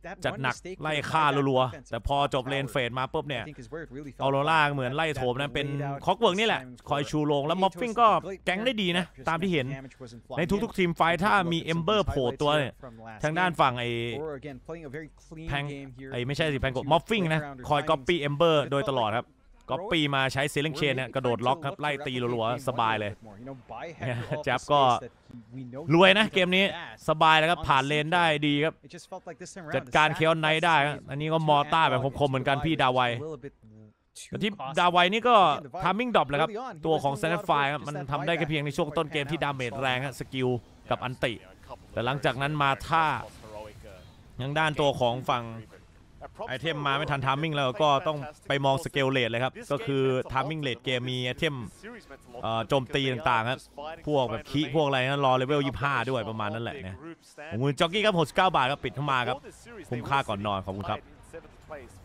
that จัด one หนัก mistake ไล่ could have ฆ่า brought that รัว offensive ๆแต่พอจบเลน power. เฟดมาปุ๊บเนี่ย I think is where it really ออ fell โรล่า apart. เหมือน That- ไล่ that โถมนะเป็น laid out คอกเวิร์กนี่แหละ assignments คอย for ชูโรงแล้ว Atos มอฟฟิง was ก็ a great แก๊งได้ดีนะ player, ตามที่เห็น just damage wasn't ใน flying ทุก in. ๆทีมไฟท์ถ้ามี Look at เอ some ม of เบอ these ร์โผล่ highlights ตัว here เนี่ย from last ทางด้าน game. ฝั่งไอ้ Aurora again playing a very clean แพง game here. ไอ้ไม่ใช่สิแพงกด To มอฟฟิง play นะ around her คอยก๊อป timings. ปี้เอมเบอร์ It โดย felt ตลอด like ครับ ก๊อปปี้มาใช้เซลิงเชนเนี่ยกระโดดล็อกครับไล่ตีรัวๆสบายเลยเนี่ยแจ๊บก็รวยนะเกมนี้สบายแล้วครับผ่านเลนได้ดีครับ จัดการ Chaos Knight ได้ครับอันนี้ก็ mortar แบบคมๆเหมือนกันพี่ดาวไวแต่ที่ดาวไวนี่ก็ timing drop แหละครับ ตัวของ Snapfire ครับมันทำได้แค่เพียงในช่วงต้นเกมที่ damage แรงฮะ skill กับ ulti แต่หลังจากนั้นมาท่ายังด้านตัวของฝั่ง item มาไม่ทัน timing แล้วก็ต้องไปมอง scale late เลยครับ ก็คือtiming late game มี item เอ่อโจมตีต่างๆครับพวกแบบคีพวกอะไรนั้นรอเลเวล 25 ด้วยประมาณนั้นแหละนะผมคุณจ็อกกี้ครับ 69 บาทครับปิดเข้ามาครับ คุ้มค่าก่อนนอนขอบคุณครับ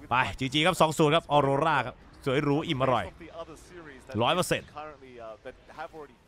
ไป GG ครับ2 0ครับออโรราครับ สวยหรูอิ่มอร่อย100%